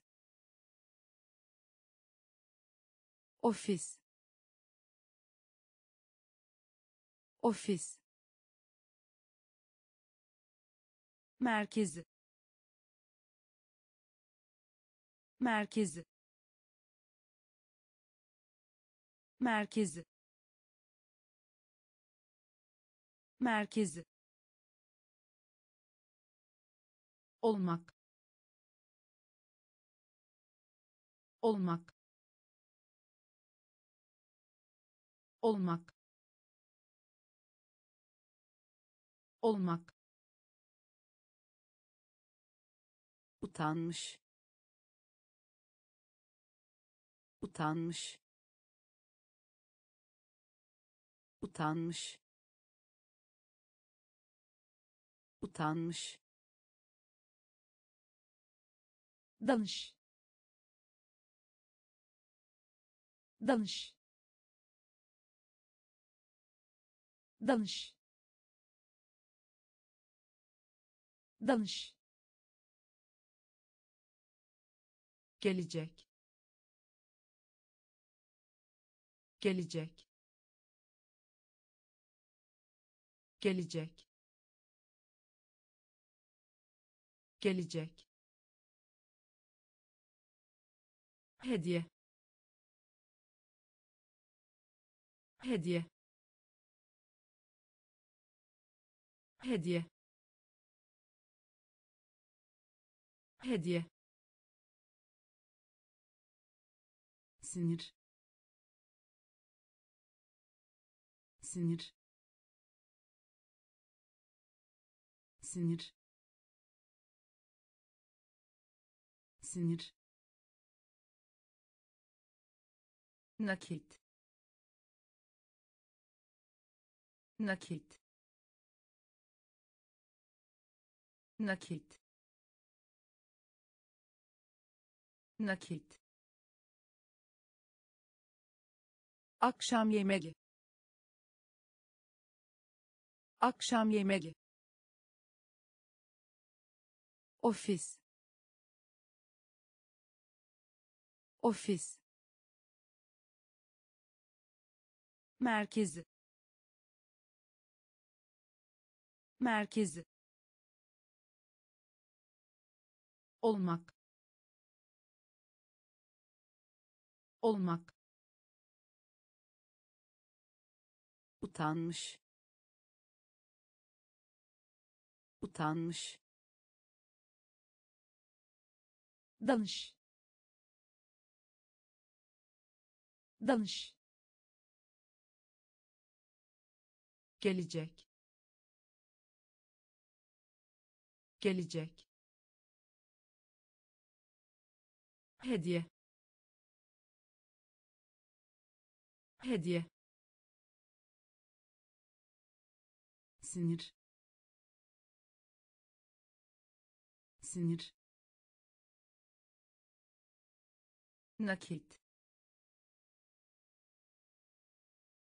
Ofis. Ofis. Merkezi. Merkezi. Merkezi. Merkezi olmak. Olmak. Olmak. Olmak. Utanmış. Utanmış. Utanmış. Utanmış danış. Danış. Danış. Danış. Gelecek. Gelecek. Gelecek. Gelecek hediye. Hediye. Hediye. Hediye. Sinir. Sinir. Sinir. Sinir nakit. Nakit. Nakit. Nakit. Akşam yemeği. Akşam yemeği. Ofis. Ofis merkezi. Merkezi. Olmak. Olmak. Utanmış. Utanmış. Danış. Danış gelecek. Gelecek. Hediye. Hediye. Sinir. Sinir. Nakit.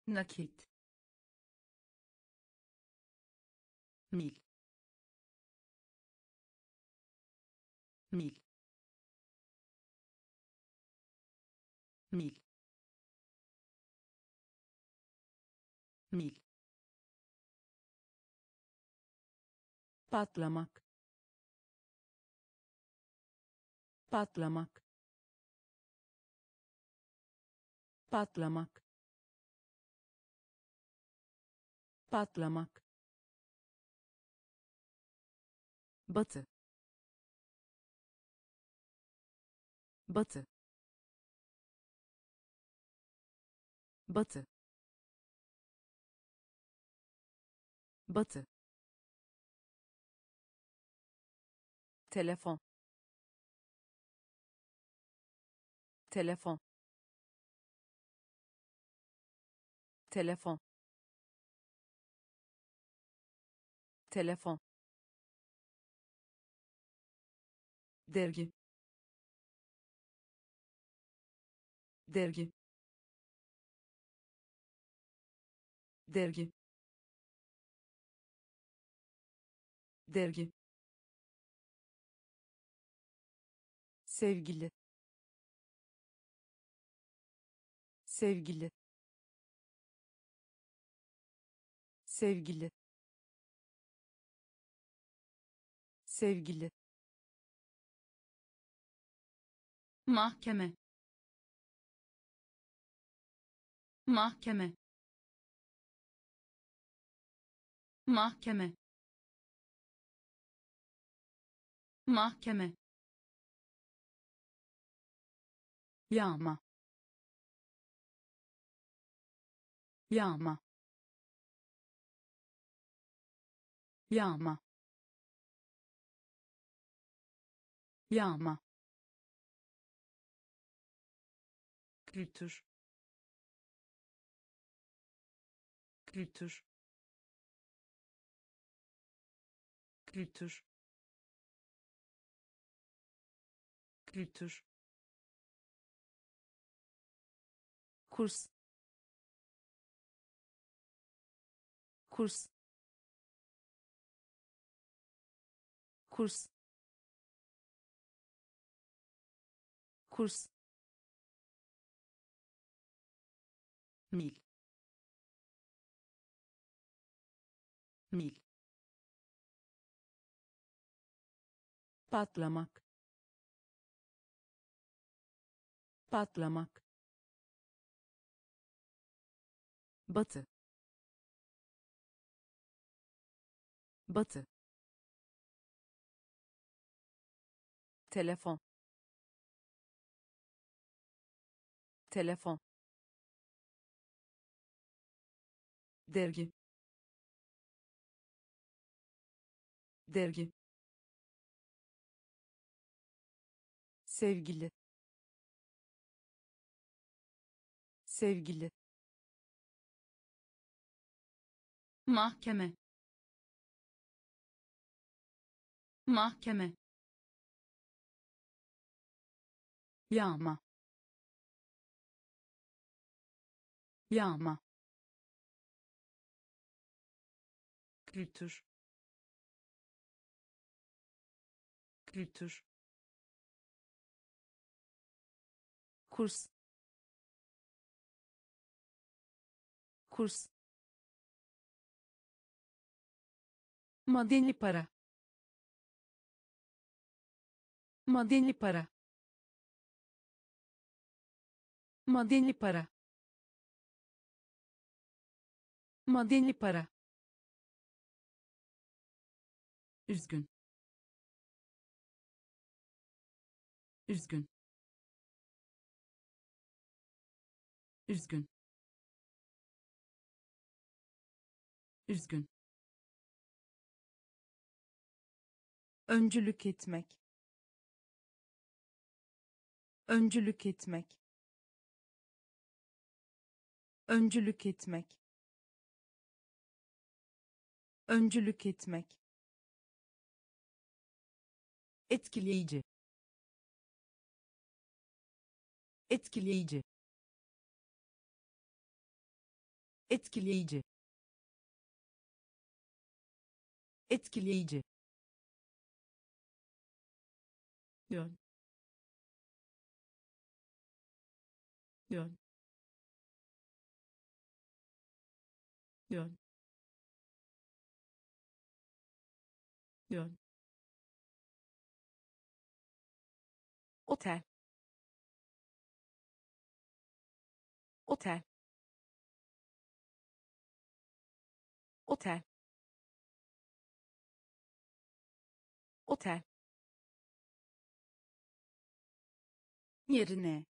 Nakit mil mil mil mil patlamak. Patlamak. Patlamak. Patlamak batı. Batı. Batı. Batı. Telefon. Telefon. Telefon. Telefon dergi. Dergi. Dergi. Dergi. Sevgili. Sevgili. Sevgili. Sevgili mahkeme. Mahkeme. Mahkeme. Mahkeme. Yağma. Yağma. Yağma. Yağma kültür. Kültür. Kültür. Kültür. Kurs. Kurs. Kurs. Kurs mil. Mil. Patlamak. Patlamak. Batı. Batı. Telefon. Telefon dergi. Dergi. Sevgili. Sevgili. Mahkeme. Mahkeme. Yağma. Yağma kültür. Kültür. Kurs. Kurs. Madeni para. Madeni para. Madeni para. Madeni para üzgün. Üzgün. Üzgün. Üzgün. Öncülük etmek. Öncülük etmek. Öncülük etmek. Öncülük etmek etkileyici. Etkileyici. Etkileyici. Etkileyici. Yön. Yön. Yön. Yön otel. Otel. Otel. Otel. Yerine.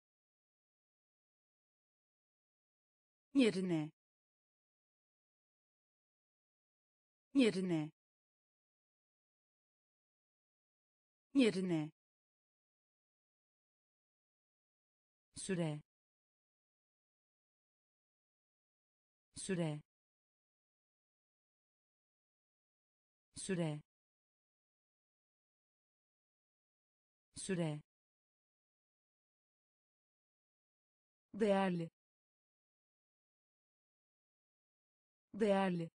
Yerine. Yerine. Yerine süre. Süre. Süre. Süre. Değerli. Değerli.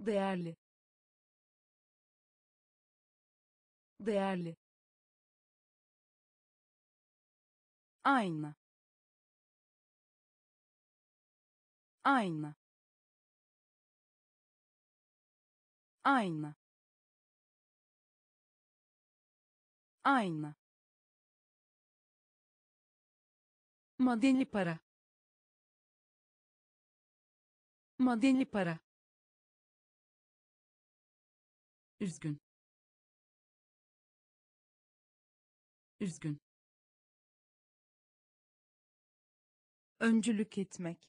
Değerli. Değerli ayna ayna ayna ayna madeni para. Madeni para. Üzgün. Üzgün öncülük etmek.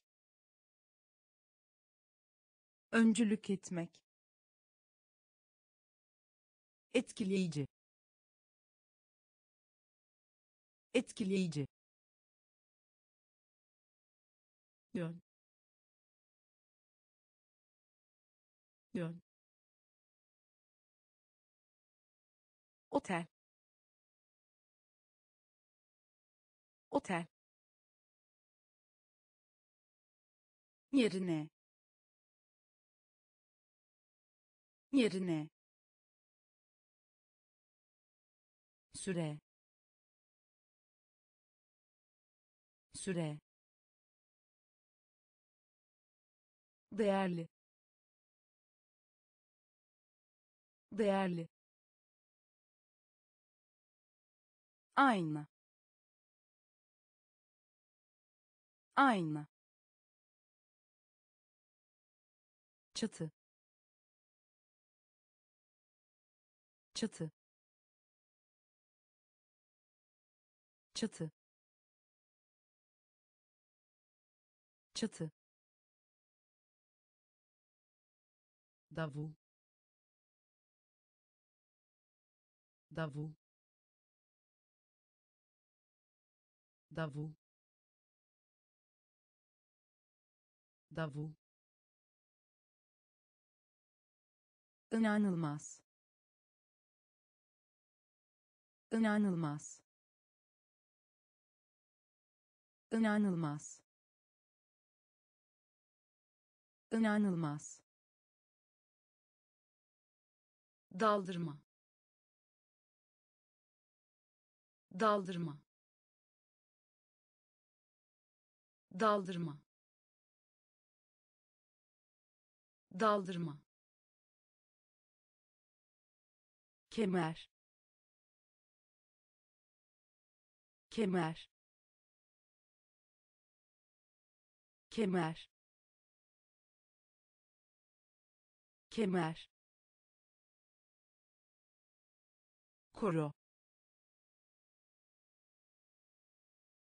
Öncülük etmek. Etkileyici. Etkileyici. Yön. Yön. Otel. Otel yerine yerine süre süre değerli değerli ayna ayna çatı. Çatı. Çatı. Çatı. Davul. Davul. Davul. Davul inanılmaz inanılmaz inanılmaz inanılmaz daldırma. Daldırma. Daldırma. Daldırma kemer. Kemer. Kemer. Kemer. Koro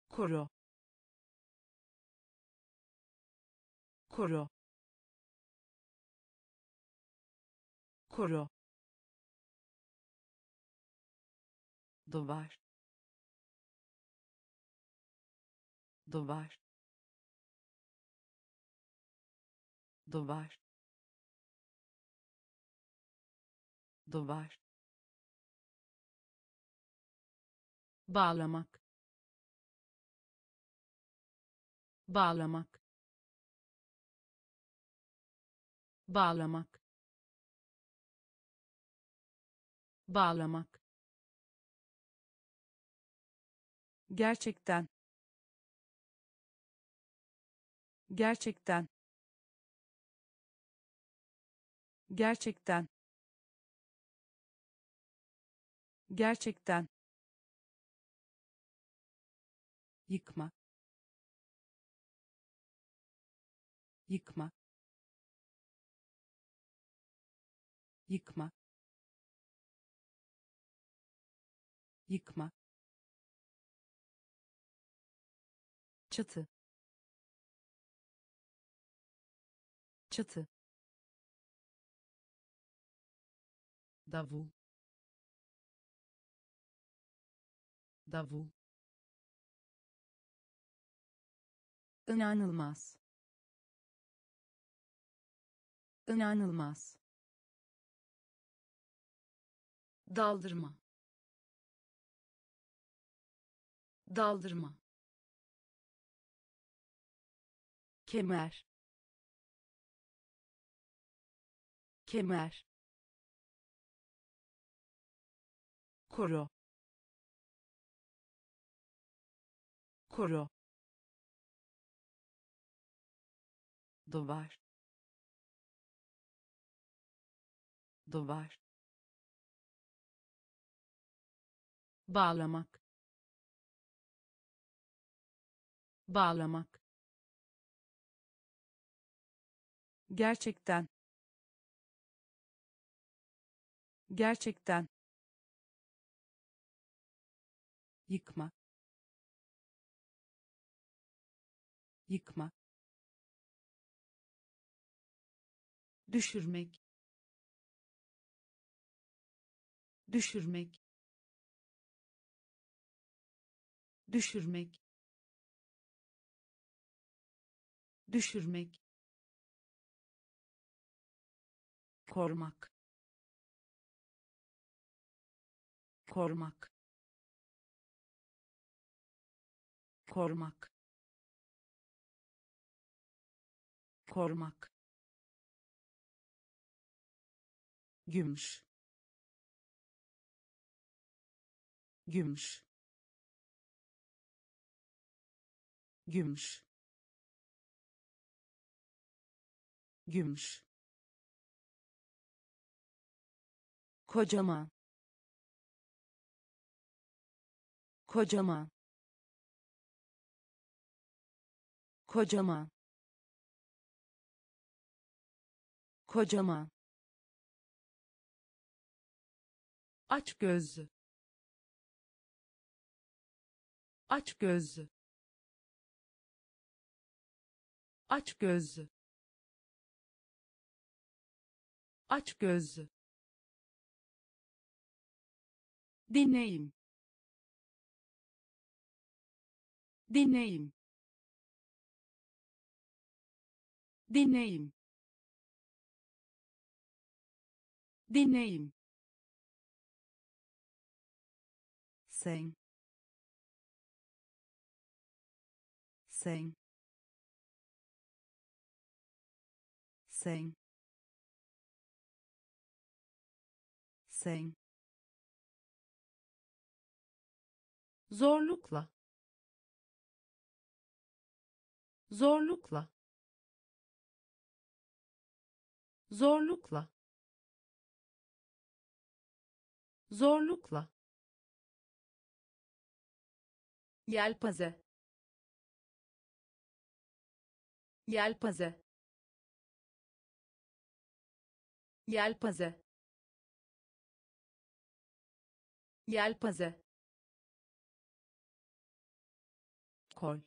koro koro koro duvar. Duvar. Duvar. Duvar. Bağlamak. Bağlamak. Bağlamak. Bağlamak gerçekten. Gerçekten. Gerçekten. Gerçekten. Yıkma. Yıkma. Yıkma. Yıkma çatı. Çatı. Davul. Davul. İnanılmaz. İnanılmaz. Daldırma. Daldırma kemer. Kemer. Koro koro duvar. Duvar. Bağlamak. Bağlamak gerçekten. Gerçekten. Yıkma. Yıkma. Düşürmek. Düşürmek. Düşürmek. Düşürmek korumak korumak korumak korumak gümüş. Gümüş. Gümüş. Gümüş kocaman kocaman kocaman kocaman aç gözlü aç gözlü aç gözlü aç gözlü Deneyim. Deneyim. Deneyim. Deneyim. Sem. Sem. Sem. Sem. Zorlukla. Zorlukla. Zorlukla. Zorlukla. Yelpaze. Yelpaze. Yelpaze. Yelpaze kol.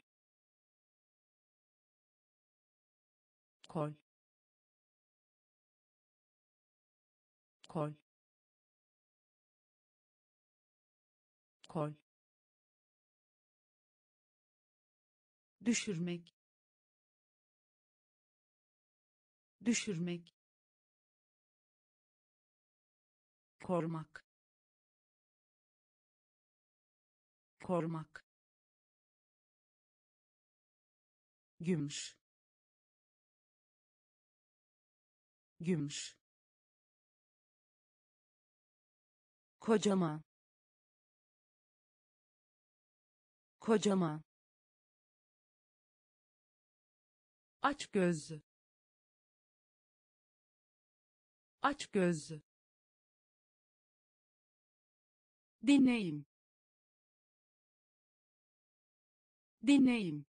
Kol. Kol. Kol. Düşürmek. Düşürmek. Korumak. Korumak gümüş. Gümüş. Kocaman kocaman aç gözlü aç gözlü dinleyim dinleyim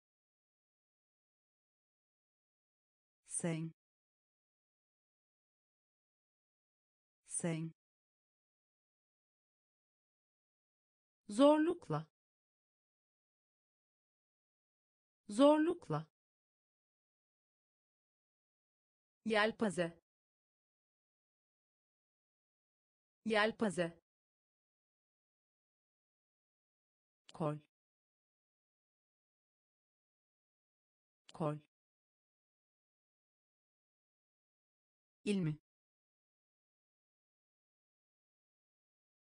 sen sen zorlukla. Zorlukla. Yelpaze. Yelpaze. Kol kol ilmi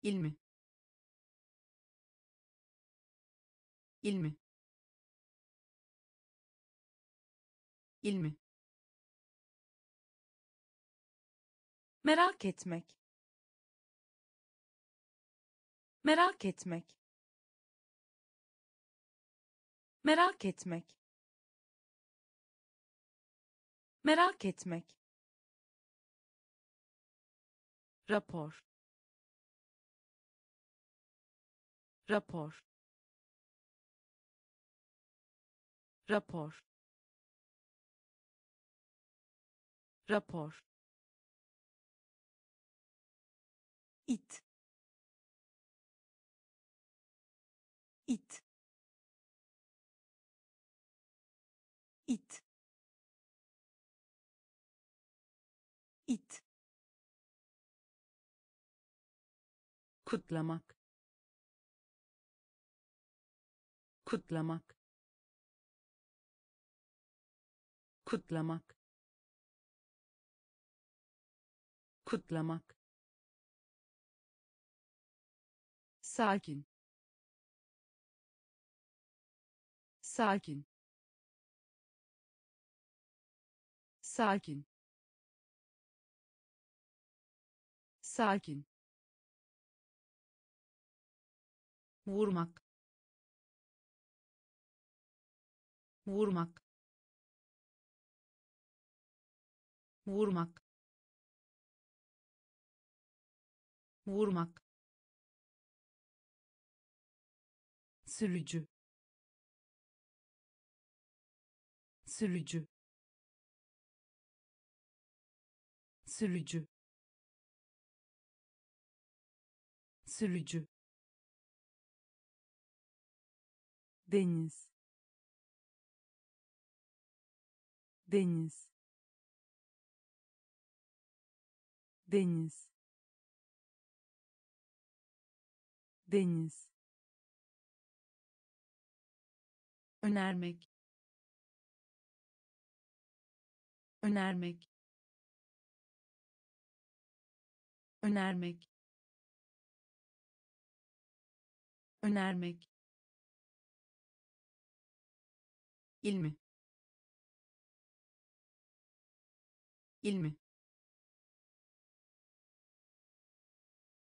ilmi ilmi ilmi merak etmek. Merak etmek. Merak etmek. Merak etmek rapor. Rapor. Rapor. Rapor. İt kutlamak. Kutlamak. Kutlamak. Kutlamak. Sakin. Sakin. Sakin. Sakin vurmak. Vurmak. Vurmak. Vurmak. Sürücü. Sürücü. Sürücü. Sürücü deniz. Deniz. Deniz. Deniz. Önermek. Önermek. Önermek. Önermek ilmi ilmi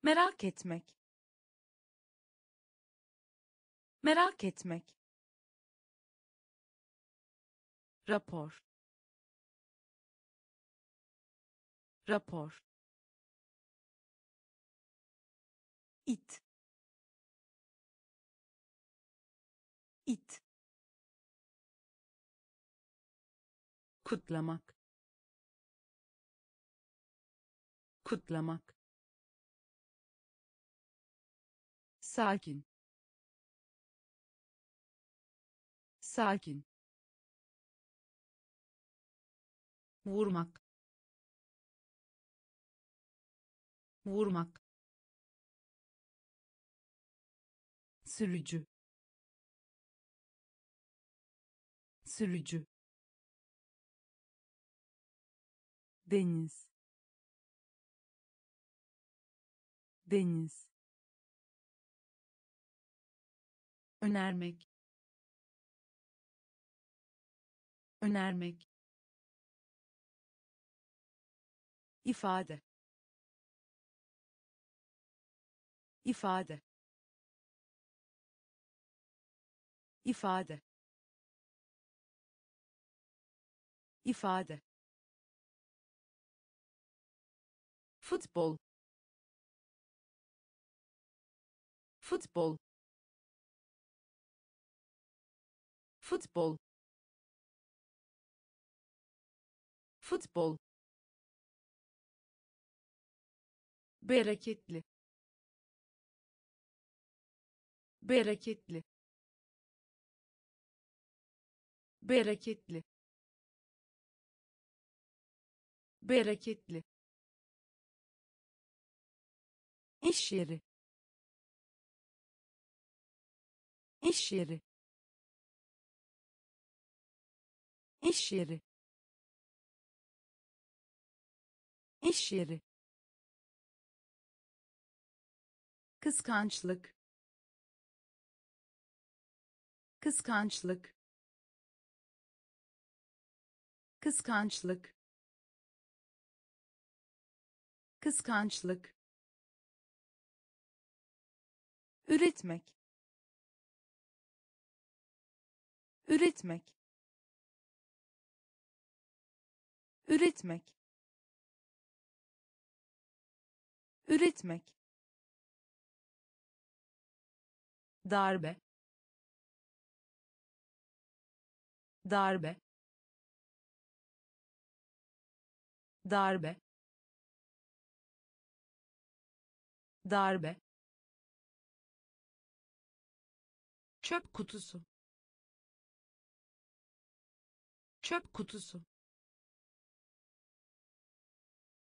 merak etmek. Merak etmek. Rapor. Rapor. İt kutlamak. Kutlamak. Sakin. Sakin. Vurmak. Vurmak. Sürücü. Sürücü deniz. Deniz. Önermek. Önermek. İfade. İfade. İfade. İfade futbol. Futbol. Futbol. Futbol. Bereketli. Bereketli. Bereketli. Bereketli iş yeri. İş yeri. İş yeri. İş yeri. Kıskançlık. Kıskançlık. Kıskançlık. Kıskançlık üretmek. Üretmek. Üretmek. Üretmek. Darbe. Darbe. Darbe. Darbe çöp kutusu. Çöp kutusu.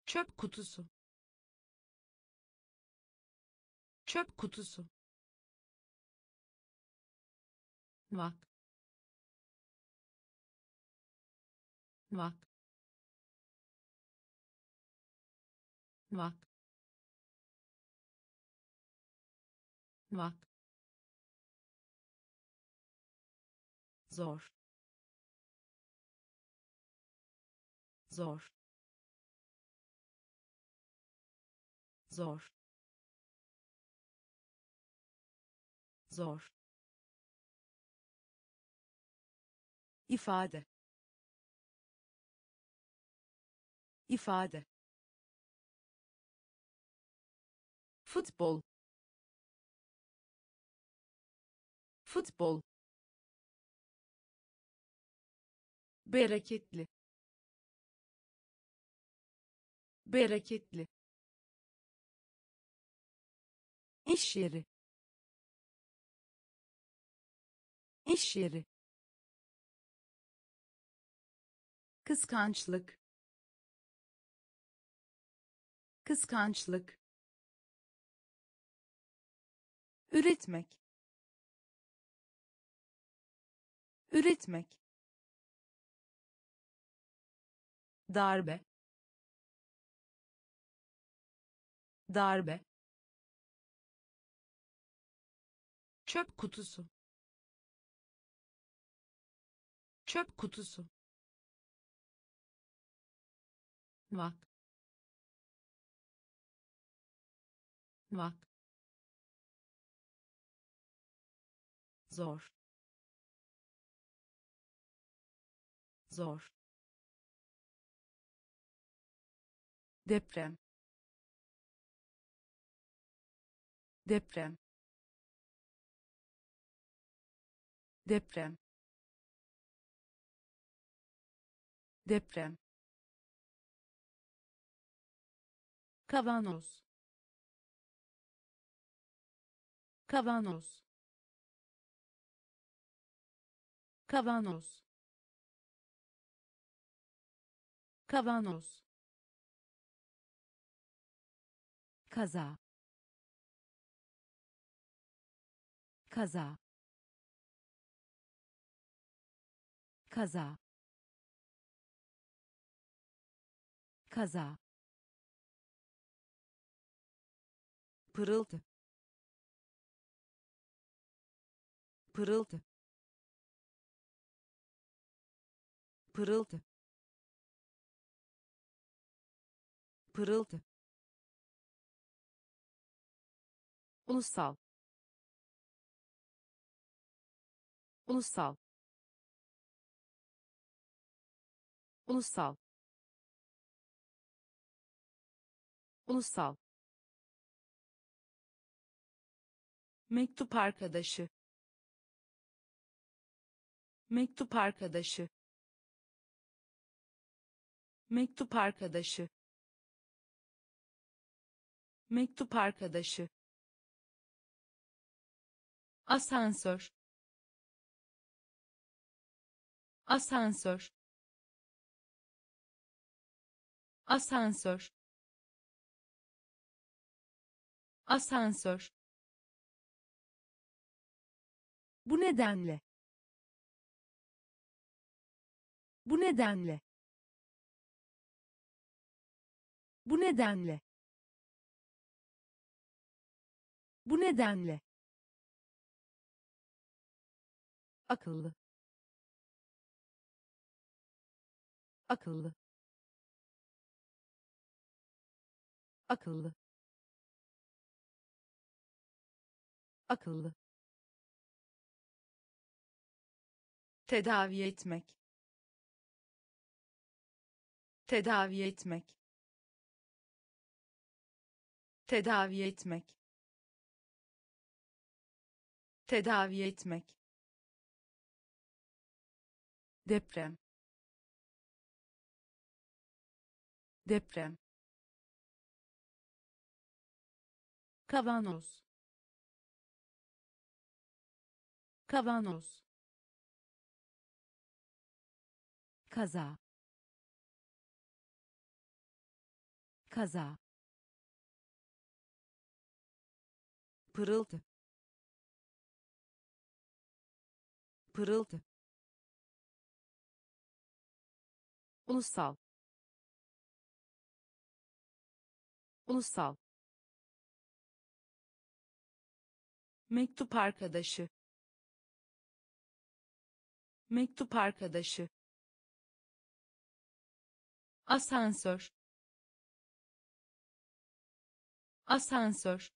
Çöp kutusu. Çöp kutusu. Vak. Vak. Vak. Vak zor. Zor. Zor. Zor. İfade. İfade. Futbol. Futbol bereketli. Bereketli. İş yeri. İş yeri. Kıskançlık. Kıskançlık. Üretmek. Üretmek darbe. Darbe. Çöp kutusu. Çöp kutusu. Vak. Vak. Zor. Zor deprem. Deprem. Deprem. Deprem. Kavanoz. Kavanoz. Kavanoz. Kavanoz kaza. Kaza. Kaza. Kaza. Pırıltı. Pırıltı. Pırıltı. Pırıltı ulusal. Ulusal. Ulusal. Ulusal. Mektup arkadaşı. Mektup arkadaşı. Mektup arkadaşı. Mektup arkadaşı asansör asansör asansör asansör Bu nedenle. Bu nedenle. Bu nedenle. Bu nedenle. Akıllı. Akıllı. Akıllı. Akıllı. Tedavi etmek. Tedavi etmek. Tedavi etmek. Tedavi etmek deprem. Deprem. Kavanoz. Kavanoz. Kaza. Kaza. Pırıltı. Pırıltı ulusal. Ulusal. Mektup arkadaşı. Mektup arkadaşı. Asansör. Asansör.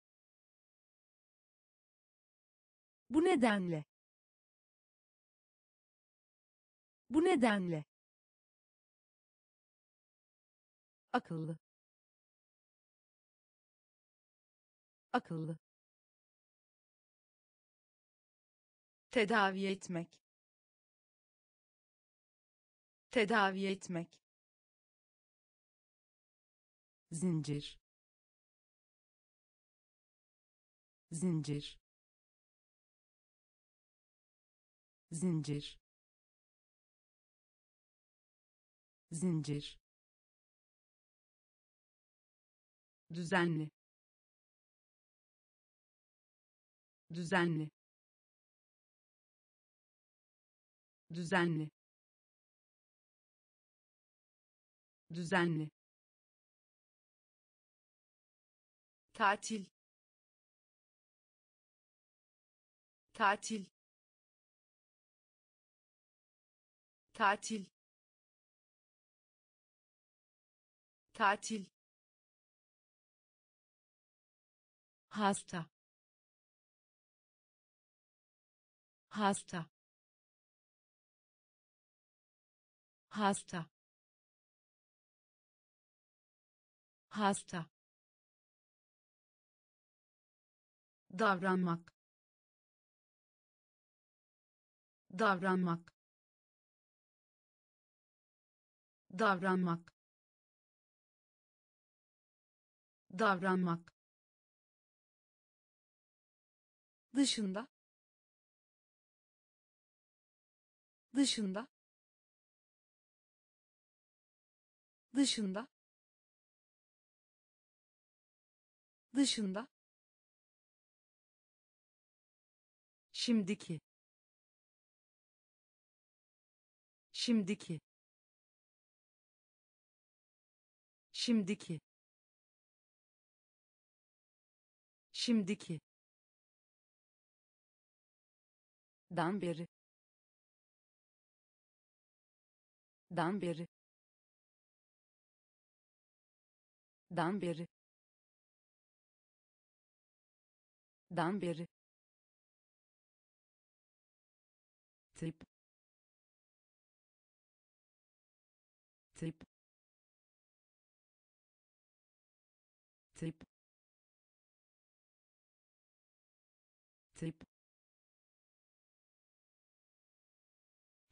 Bu nedenle. Bu nedenle. Akıllı. Akıllı. Tedavi etmek. Tedavi etmek. Zincir. Zincir. Zincir. Zincir düzenli. Düzenli. Düzenli. Düzenli. Tatil. Tatil. Tatil. Tatil hasta. Hasta. Hasta. Hasta. Davranmak. Davranmak. Davranmak. Davranmak dışında dışında dışında dışında. Şimdiki şimdiki şimdiki şimdiki dan beri. Dan beri. Dan beri. Dan beri. Tip tip tip tip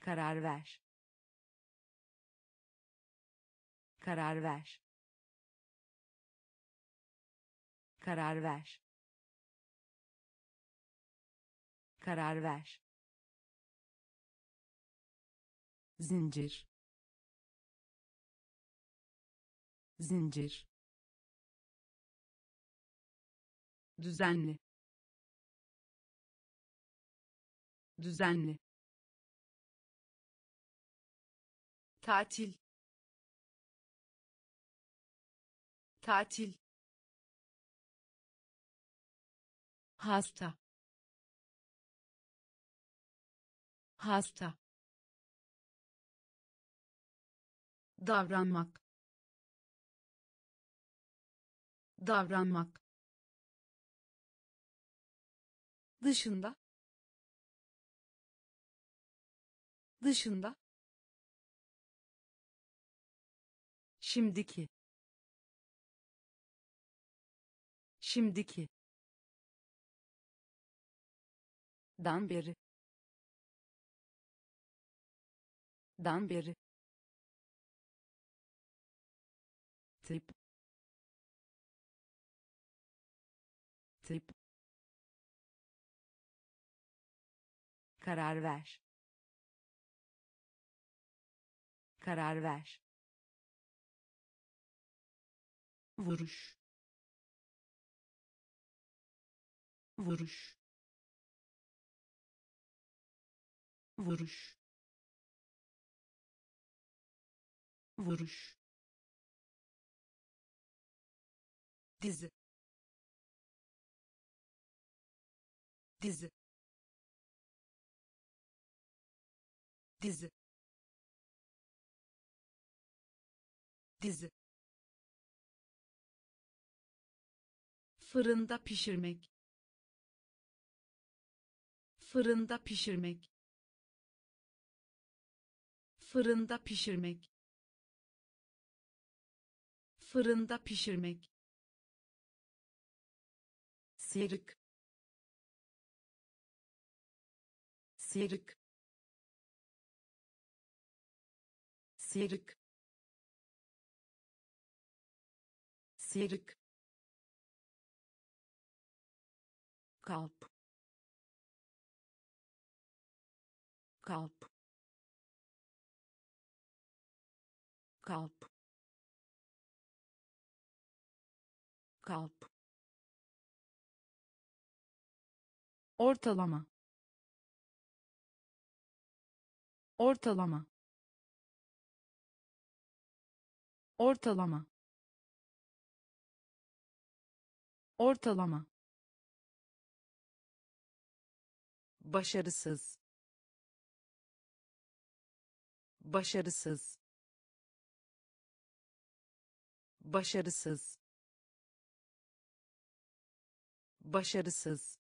karar ver. Karar ver. Karar ver. Karar ver. Zincir. Zincir. Düzenli. Düzenli tatil. Tatil. Hasta. Hasta. Davranmak. Davranmak. Dışında. Dışında şimdiki. Şimdiki. Dan beri. Dan beri. Tip tip karar ver. Karar ver vuruş. Vuruş. Vuruş. Vuruş. Dizi. Dizi. Dizi. Dizi fırında pişirmek. Fırında pişirmek. Fırında pişirmek. Fırında pişirmek. Sıyrık sıyrık sıyrık sıyrık kalp. Kalp. Kalp. Kalp. Ortalama. Ortalama. Ortalama. Ortalama başarısız başarısız başarısız başarısız.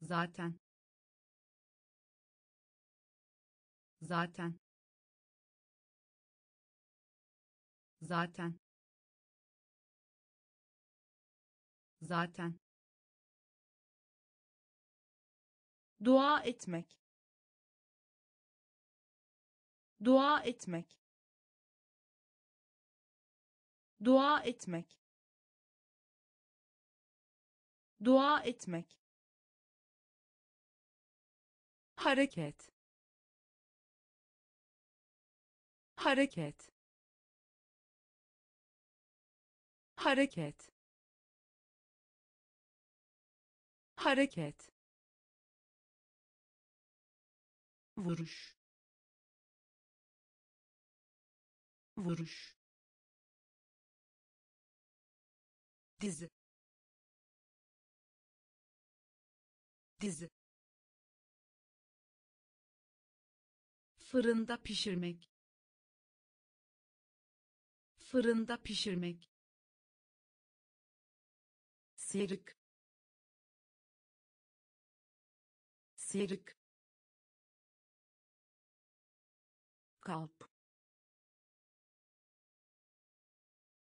Zaten zaten zaten zaten dua etmek. Dua etmek. Dua etmek. Dua etmek. Hareket. Hareket. Hareket. Hareket vuruş. Vuruş. Dizi. Dizi. Fırında pişirmek. Fırında pişirmek. Sıyrık sıyrık kalp.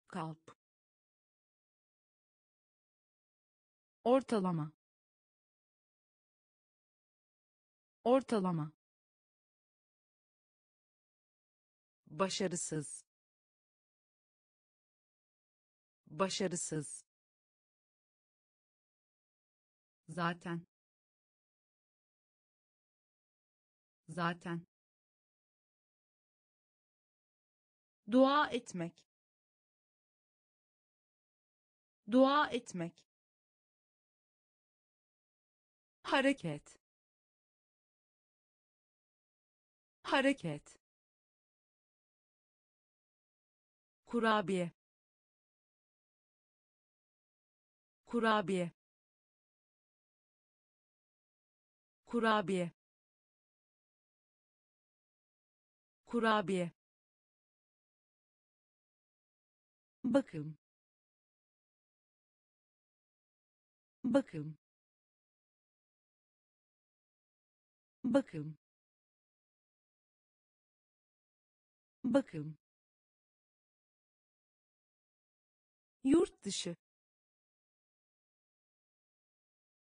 Kalp. Ortalama. Ortalama. Başarısız. Başarısız. Zaten. Zaten dua etmek. Dua etmek. Hareket. Hareket. Kurabiye. Kurabiye. Kurabiye. Kurabiye bakım. Bakım. Bakım. Bakım. Yurt dışı.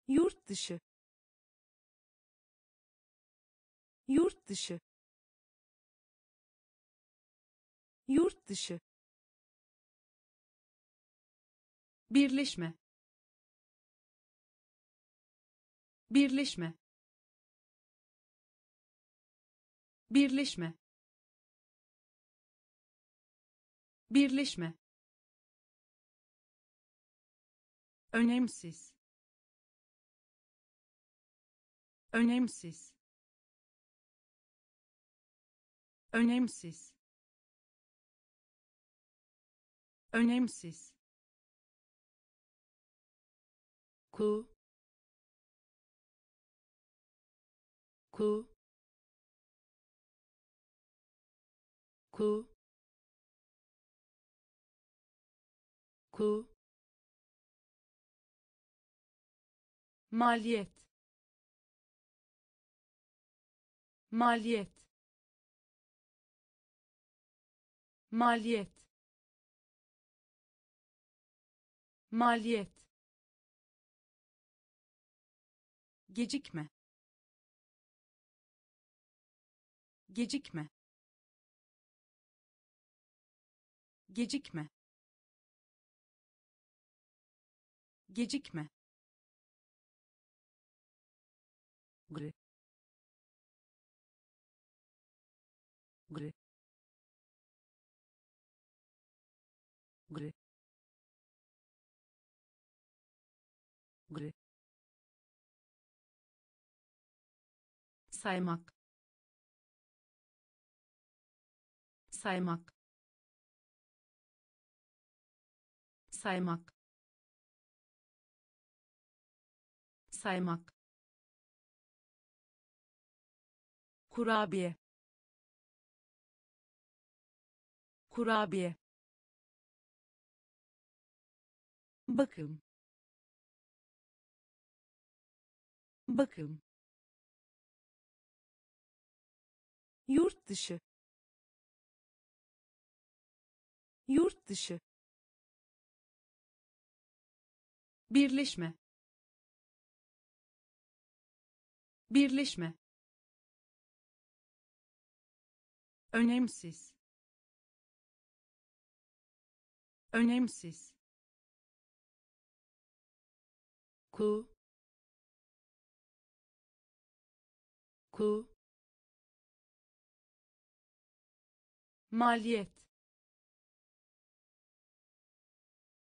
Yurt dışı. Yurt dışı. Yurt dışı birleşme. Birleşme. Birleşme. Birleşme. Önemsiz. Önemsiz. Önemsiz. Önemsiz ku. Ku. Ku. Ku. Maliyet. Maliyet. Maliyet. Maliyet gecikme. Gecikme. Gecikme. Gecikme. Gri. Gri. Gri. Gri saymak. Saymak. Saymak. Saymak. Kurabiye. Kurabiye. Bakım. Bakım yurt dışı. Yurt dışı. Birleşme. Birleşme. Önemsiz. Önemsiz. Ku. Ku maliyet.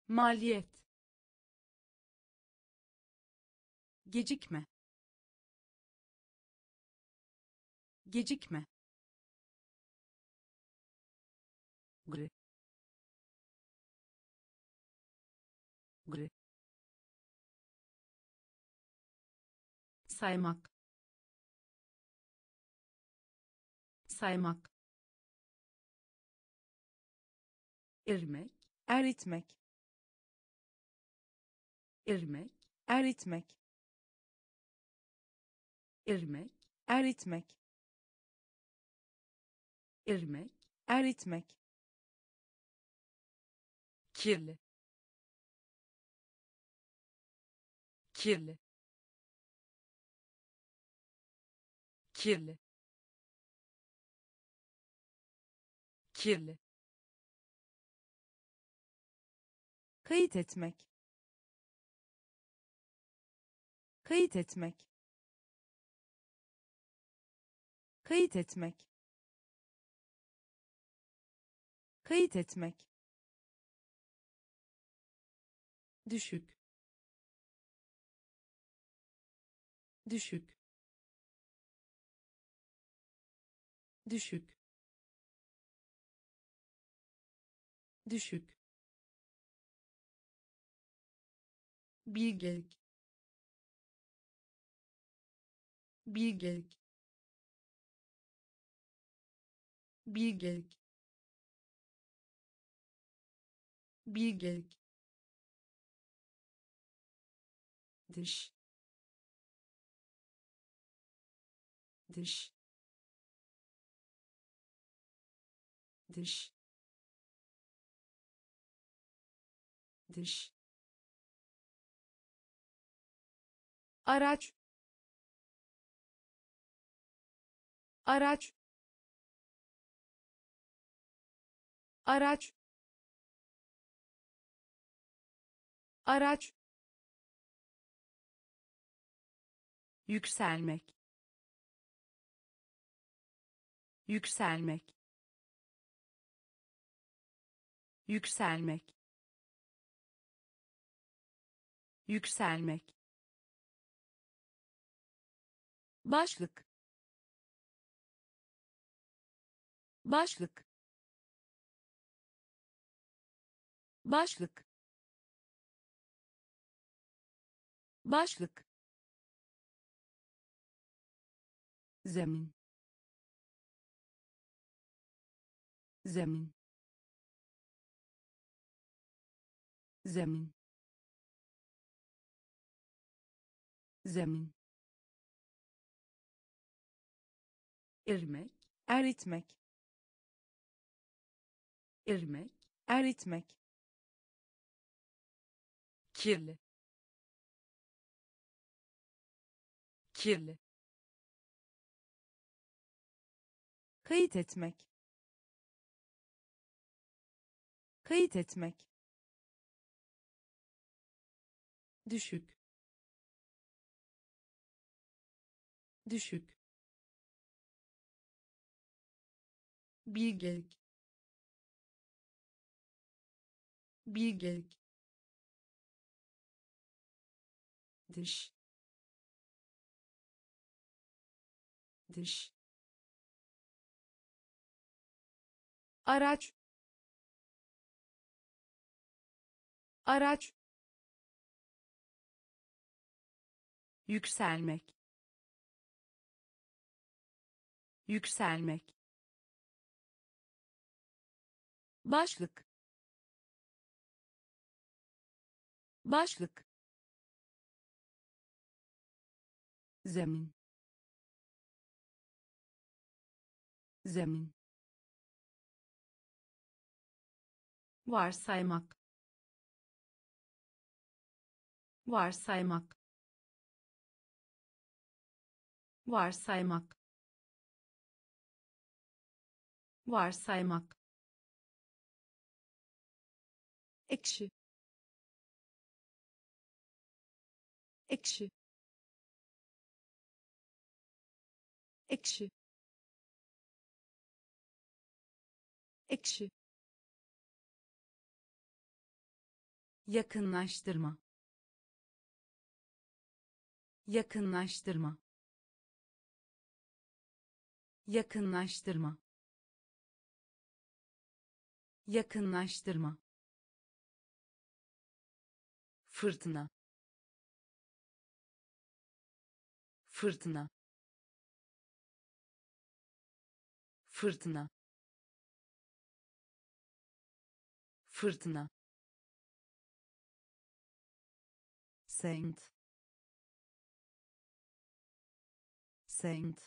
Maliyet. Gecikme. Gecikme. Gri. Gri. Saymak. Saymak ermek eritmek. Irmek, eritmek, irmek, eritmek, irmek, eritmek, kirli, kirli, kirli, kirli, kayıt etmek, kayıt etmek, kayıt etmek, kayıt etmek, düşük, düşük, düşük, düşük, bilgelik, bilgelik, bilgelik, bilgelik, dış, dış, dış, dış, araç, araç, araç, araç, yükselmek, yükselmek, yükselmek, yükselmek, başlık, başlık, başlık, başlık, zemin, zemin, zemin, zemin, irmek, eritmek, irmek, eritmek, kirli, kirli, kayıt etmek, kayıt etmek, düşük, düşük, bilgelik, bilgelik, dış, dış, araç, araç, yükselmek, yükselmek, başlık, başlık, zemin, zemin, varsaymak, varsaymak, varsaymak, varsaymak, ekşi, ekşi, ekşi, ekşi, yakınlaştırma, yakınlaştırma, yakınlaştırma, yakınlaştırma, fırtına, fırtına, fırtına, fırtına, Saint. Saint.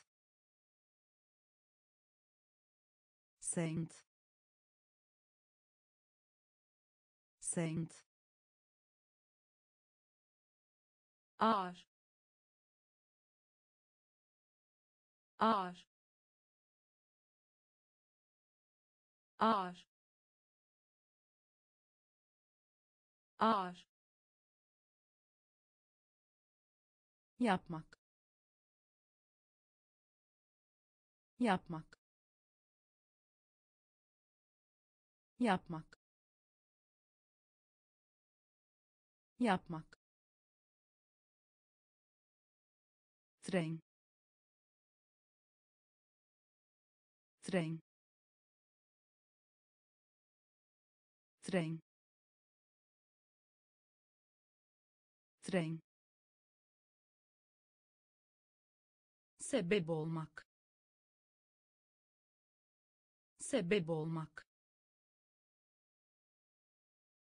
Saint. Saint. Ağır. Ağır. Ağır. Ağır. Yapmak. Yapmak. Yapmak. Yapmak tren tren tren tren sebep olmak. Sebep olmak.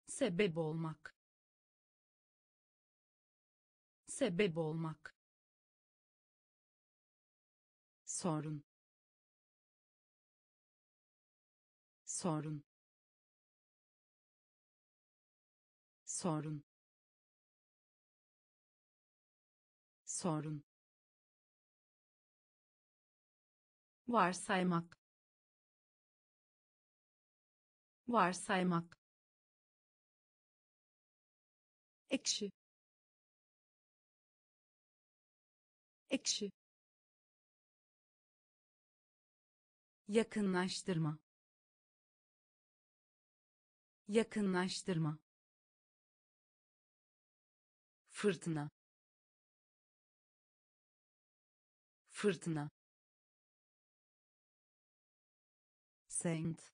Sebep olmak. Sebep olmak sorun. Sorun. Sorun. Sorun. Varsaymak. Varsaymak. Ekşi. Ekşi yakınlaştırma. Yakınlaştırma. Fırtına. Fırtına. Saint.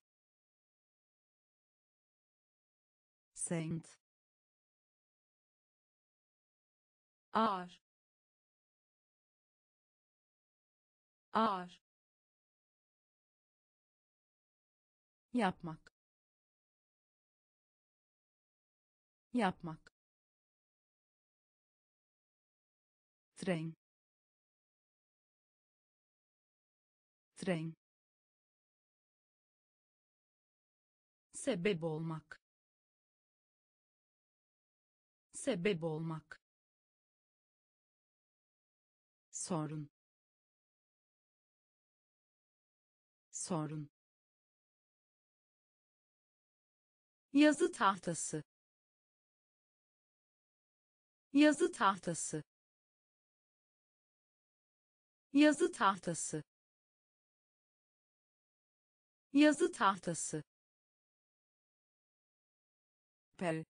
Saint. ağır. Ağır yapmak. Yapmak. Tren. Tren. Sebep olmak. Sebep olmak. Sorun. Sorun yazı tahtası. Yazı tahtası. Yazı tahtası. Yazı tahtası. Pel.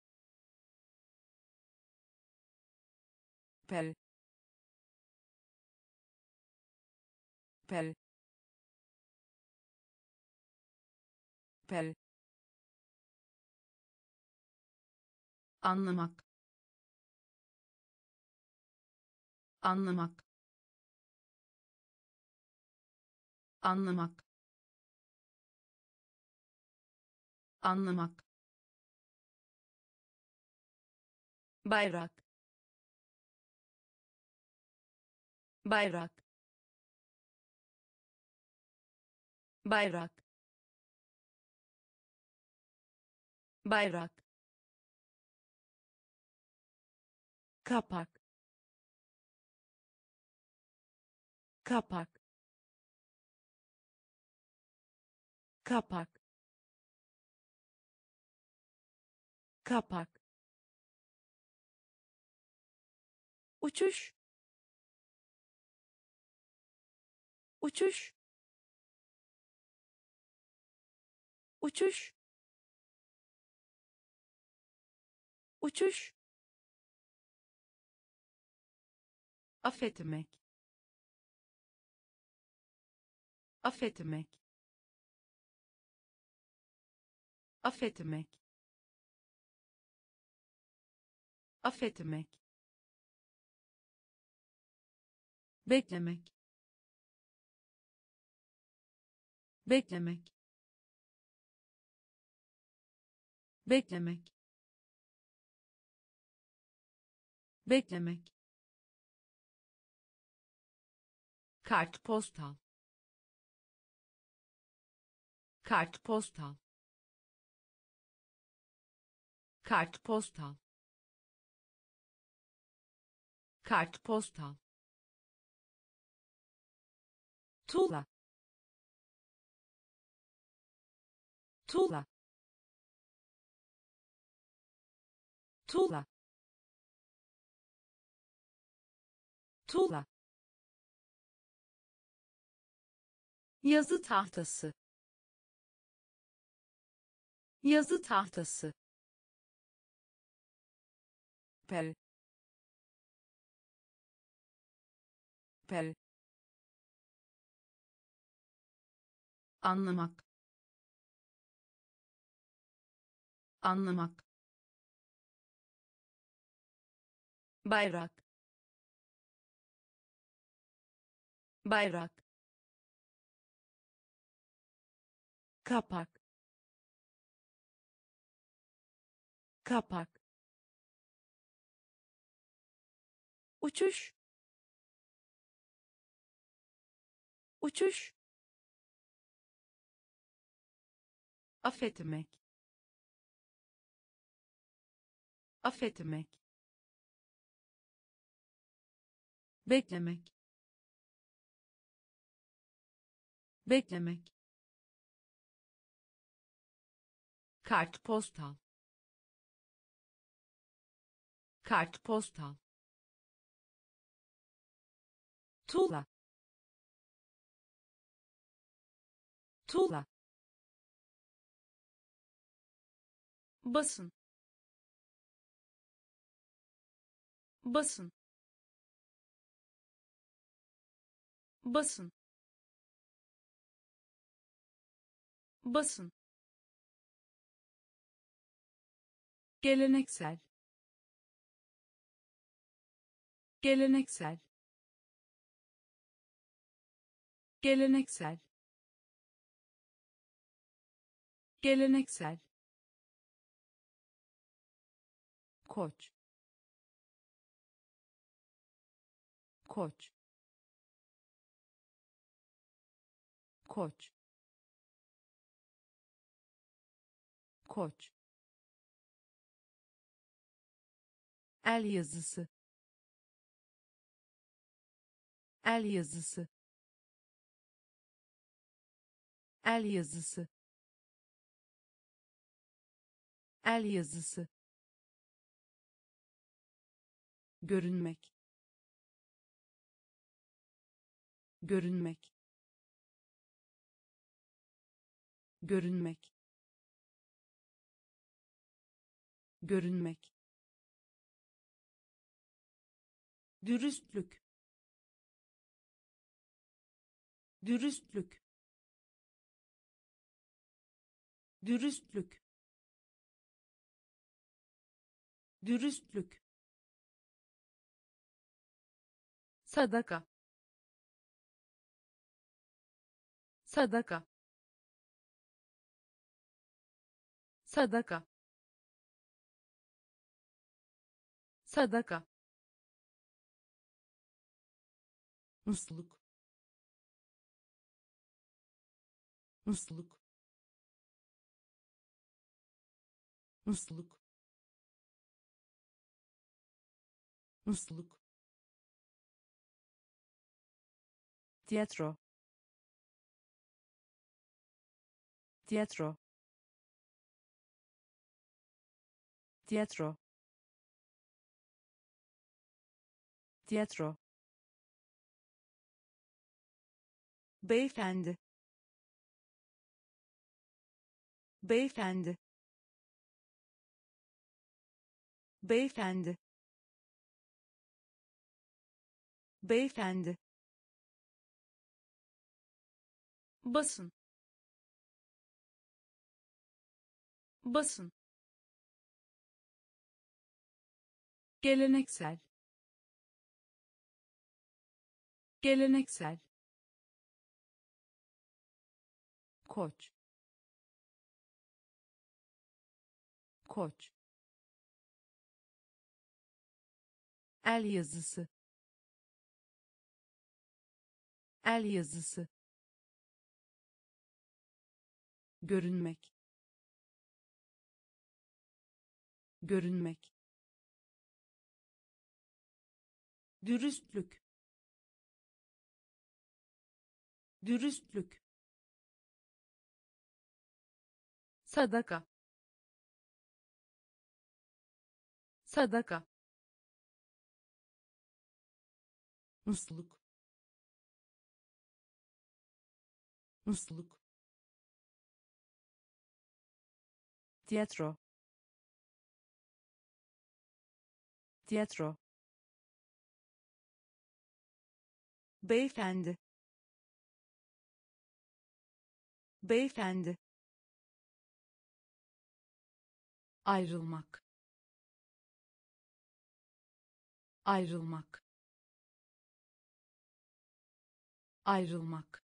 Pel. Pel. Pel anlamak. Anlamak. Anlamak. Anlamak. Bayrak. Bayrak. Bayrak. Bayrak kapak. Kapak. Kapak. Kapak. Uçuş. Uçuş. Uçuş. Uçuş affetmek. Affetmek. Affetmek. Affetmek. Beklemek. Beklemek. Beklemek. Beklemek kartpostal kartpostal kartpostal kartpostal tuğla tuğla tuğla tuğla yazı tahtası. Yazı tahtası. Pel. Pel. Anlamak. Anlamak. Bayrak. Bayrak kapak. Kapak. Uçuş. Uçuş. Affetmek. Affetmek. Beklemek. Beklemek kartpostal kartpostal tuğla. Tuğla. Basın. Basın. Basın. Basın geleneksel. Geleneksel. Geleneksel. Geleneksel. Koç. Koç. Koç. Koç el yazısı. El yazısı. El yazısı. El yazısı. Görünmek. Görünmek. Görünmek. Görünmek dürüstlük. Dürüstlük. Dürüstlük. Dürüstlük. Sadaka. Sadaka. Sadaka. Sadaka musluk musluk musluk musluk tiyatro tiyatro tiyatro tiyatro beyefendi. Beyefendi. Beyefendi. Beyefendi. Basın. Basın. Geleneksel. Geleneksel koç. Koç. El yazısı. El yazısı. Görünmek. Görünmek. Dürüstlük. Dürüstlük sadaka. Sadaka. Musluk. Musluk. Tiyatro. Tiyatro. Beyefendi. Beyefendi ayrılmak. Ayrılmak. Ayrılmak.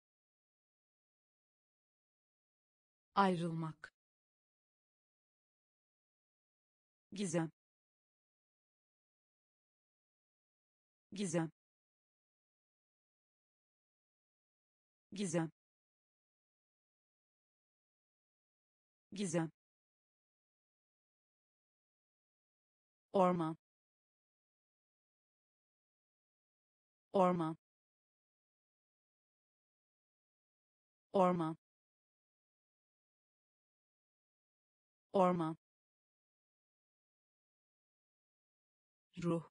Ayrılmak. Gizem. Gizem. Gizem. Gizem orman orman orman orman ruh.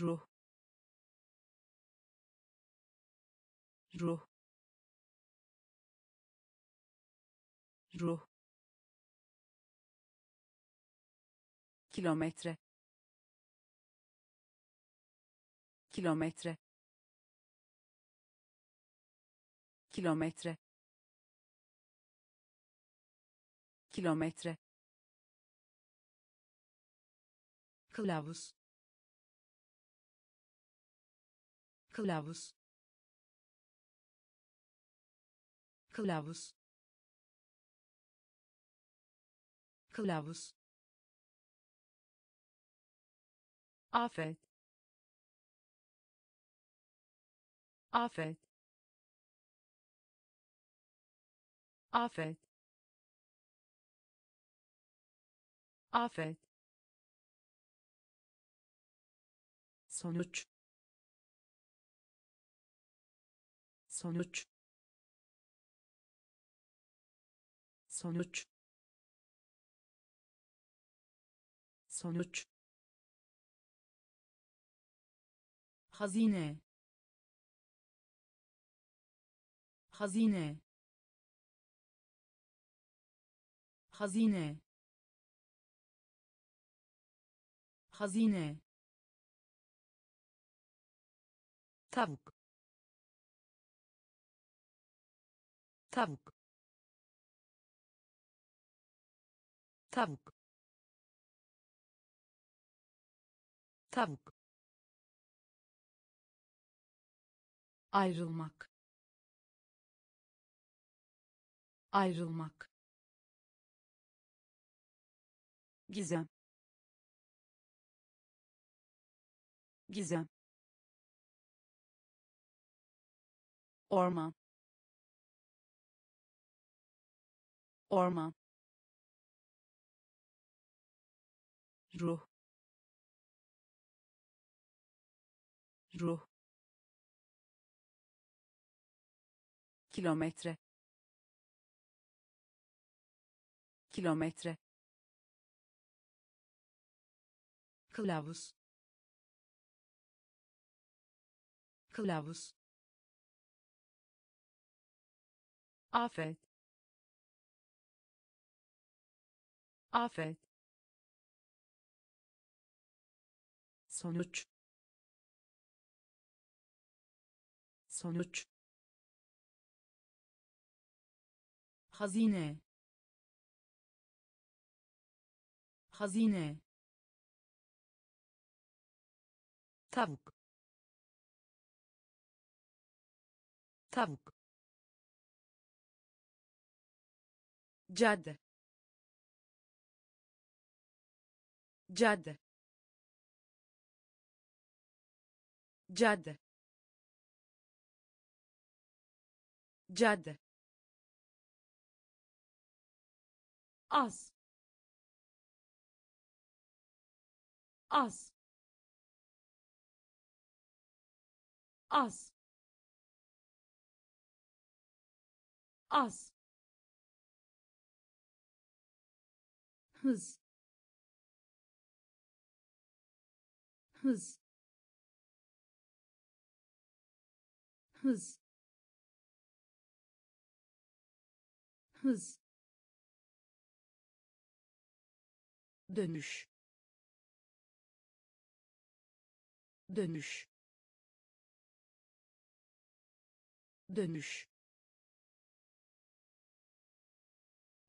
Ruh. Ruh. Ruh kilometre. Kilometre. Kilometre. Kilometre. Kılavuz. Kılavuz. Kılavuz. Kılavuz afet afet afet afet sonuç. Sonuç. Sonuç. Sonuç hazine hazine hazine hazine tavuk tavuk tavuk tavuk ayrılmak. Ayrılmak. Gizem. Gizem. Orman orman ruh. Ruh kilometre. Kilometre. Kılavuz. Kılavuz. Afet. Afet. Sonuç. Sonuç hazine. Hazine. Tavuk. Tavuk. Cadde. Cadde. Cadde. Cadde az. Az. Az. Az. Hız. Hız. Hız. Hız dönüş. Dönüş. Dönüş.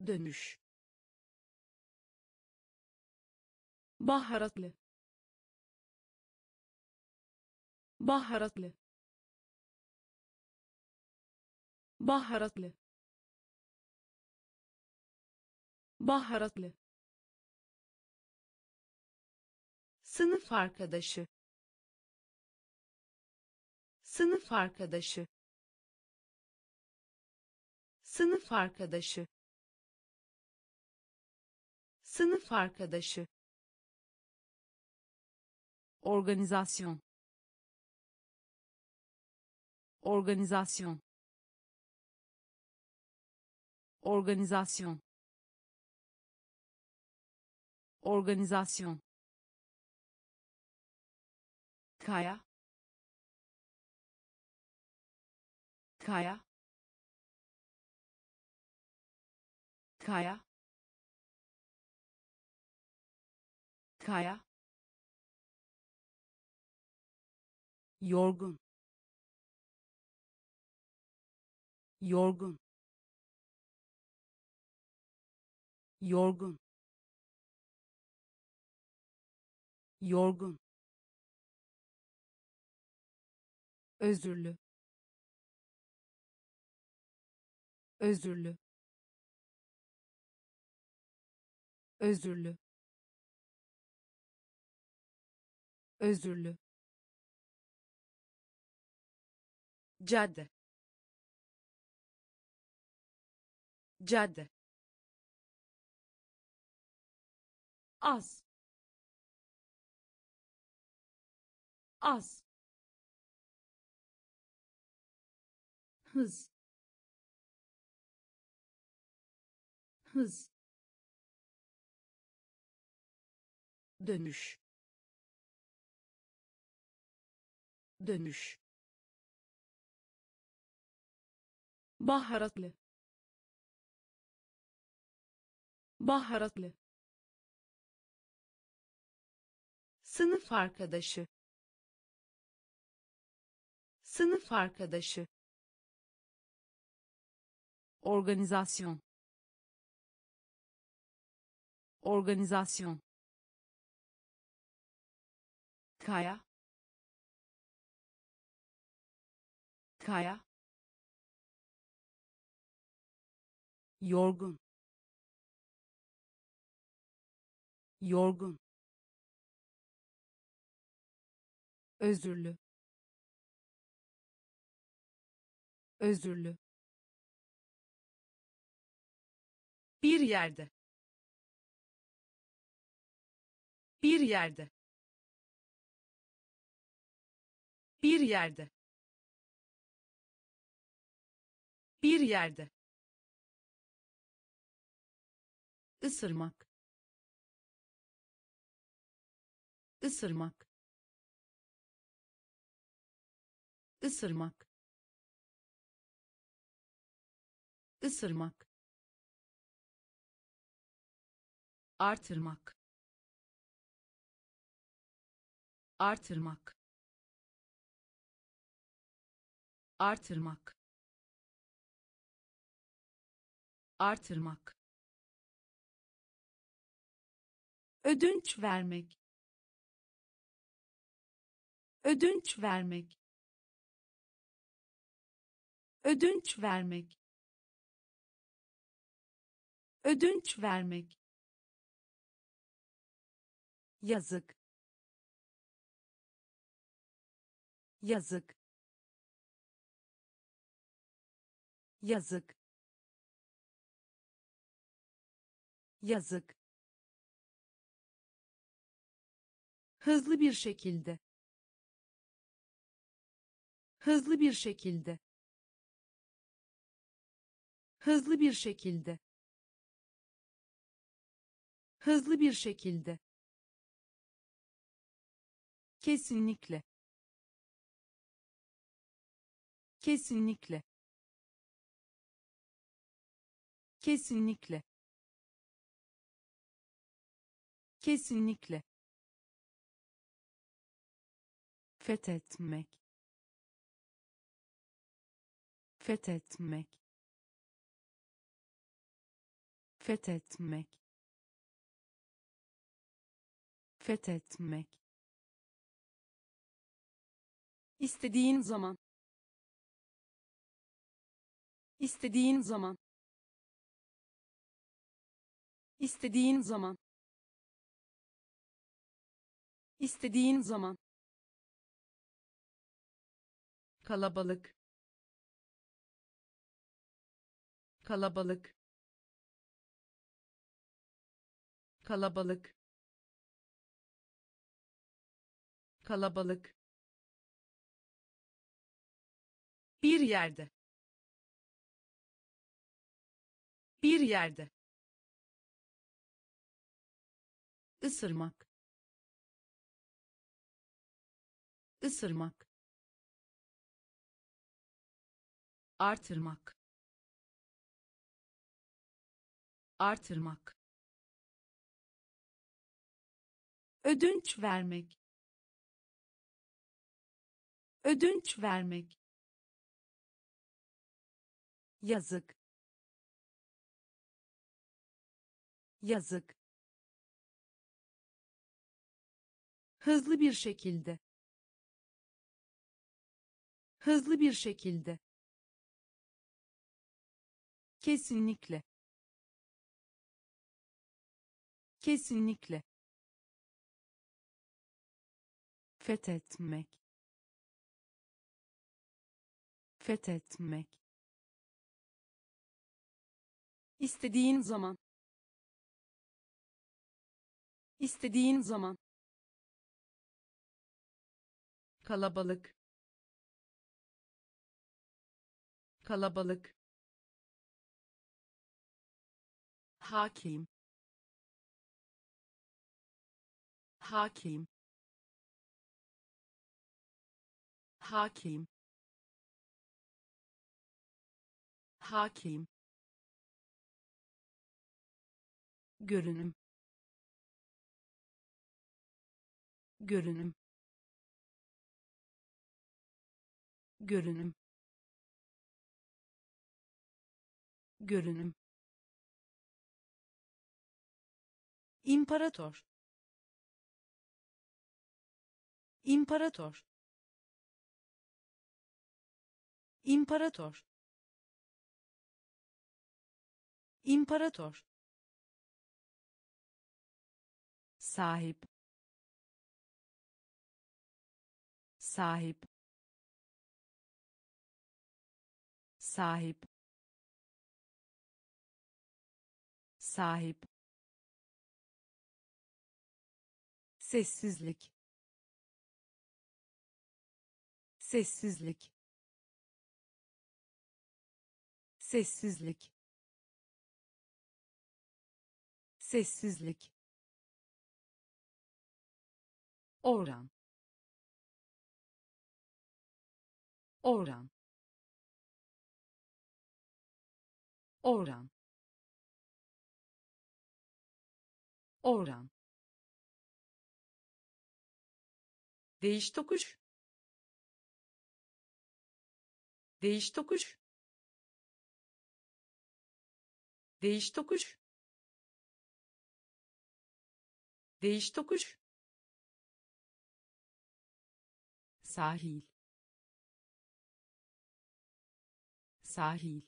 Dönüş. Baharatlı. Baharatlı. Baharatlı. Baharatlı sınıf arkadaşı. Sınıf arkadaşı. Sınıf arkadaşı. Sınıf arkadaşı. Organizasyon. Organizasyon. Organizasyon. Organizasyon kaya. Kaya. Kaya. Kaya. Yorgun. Yorgun. Yorgun. Yorgun özürlü. Özürlü. Özürlü. Özürlü. Cadde. Cadde. Az. Az hız. Hız. Dönüş. Dönüş. Baharatlı. Baharatlı. Sınıf arkadaşı. Sınıf arkadaşı organizasyon. Organizasyon. Kaya. Kaya. Yorgun. Yorgun. Özürlü. Özürlü bir yerde. Bir yerde. Bir yerde. Bir yerde. Isırmak ısırmak ısırmak ısırmak artırmak. Artırmak. Artırmak. Artırmak. Ödünç vermek. Ödünç vermek. Ödünç vermek. Ödünç vermek yazık. Yazık. Yazık. Yazık. Hızlı bir şekilde. Hızlı bir şekilde. Hızlı bir şekilde. Hızlı bir şekilde kesinlikle. Kesinlikle. Kesinlikle. Kesinlikle. Fethetmek. Fethetmek. Fethetmek. Fethetmek istediğin zaman. İstediğin zaman. İstediğin zaman. İstediğin zaman. Kalabalık. Kalabalık. Kalabalık. Kalabalık bir yerde. Bir yerde. Isırmak ısırmak artırmak. Artırmak. Ödünç vermek. Ödünç vermek yazık. Yazık. Hızlı bir şekilde. Hızlı bir şekilde. Kesinlikle. Kesinlikle. Fethetmek. Fethetmek istediğin zaman. İstediğin zaman. Kalabalık. Kalabalık. Hakim. Hakim. Hakim. Hakim görünüm. Görünüm. Görünüm. Görünüm. İmparator. İmparator. İmparator. İmparator sahip sahip sahip sahip. Sessizlik sessizlik. Sessizlik sessizlik oran. Oran. Oran. Oran. Değiş tokuş. Değiş tokuş. Değiş tokuş. Değiş tokuş sahil. Sahil.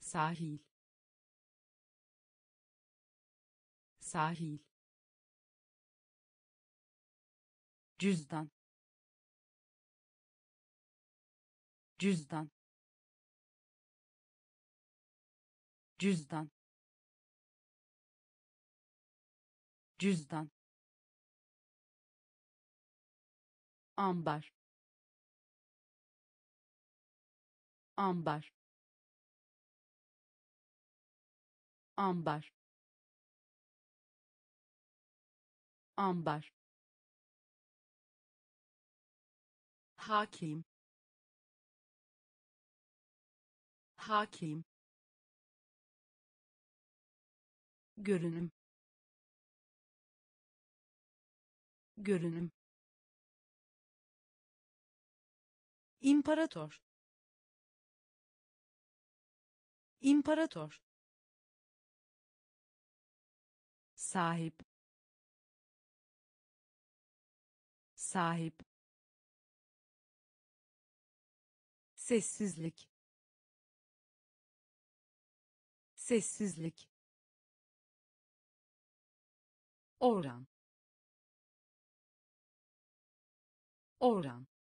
Sahil. Sahil. Cüzdan. Cüzdan. Cüzdan. Cüzdan ambar. Ambar. Ambar. Ambar. Hakim. Hakim. Görünüm. Görünüm imparator. İmparator. Sahip. Sahip. Sessizlik. Sessizlik. Oran. Oran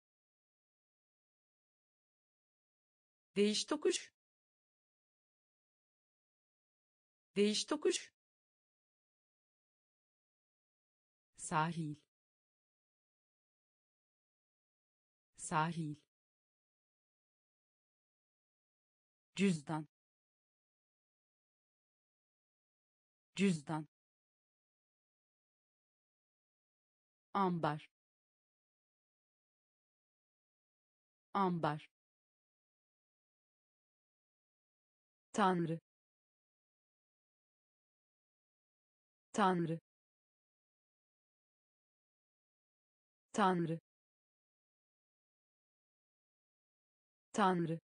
değiş tokuş. Değiş tokuş. Sahil. Sahil. Cüzdan. Cüzdan. Ambar. Ambar Tanrı. Tanrı. Tanrı. Tanrı.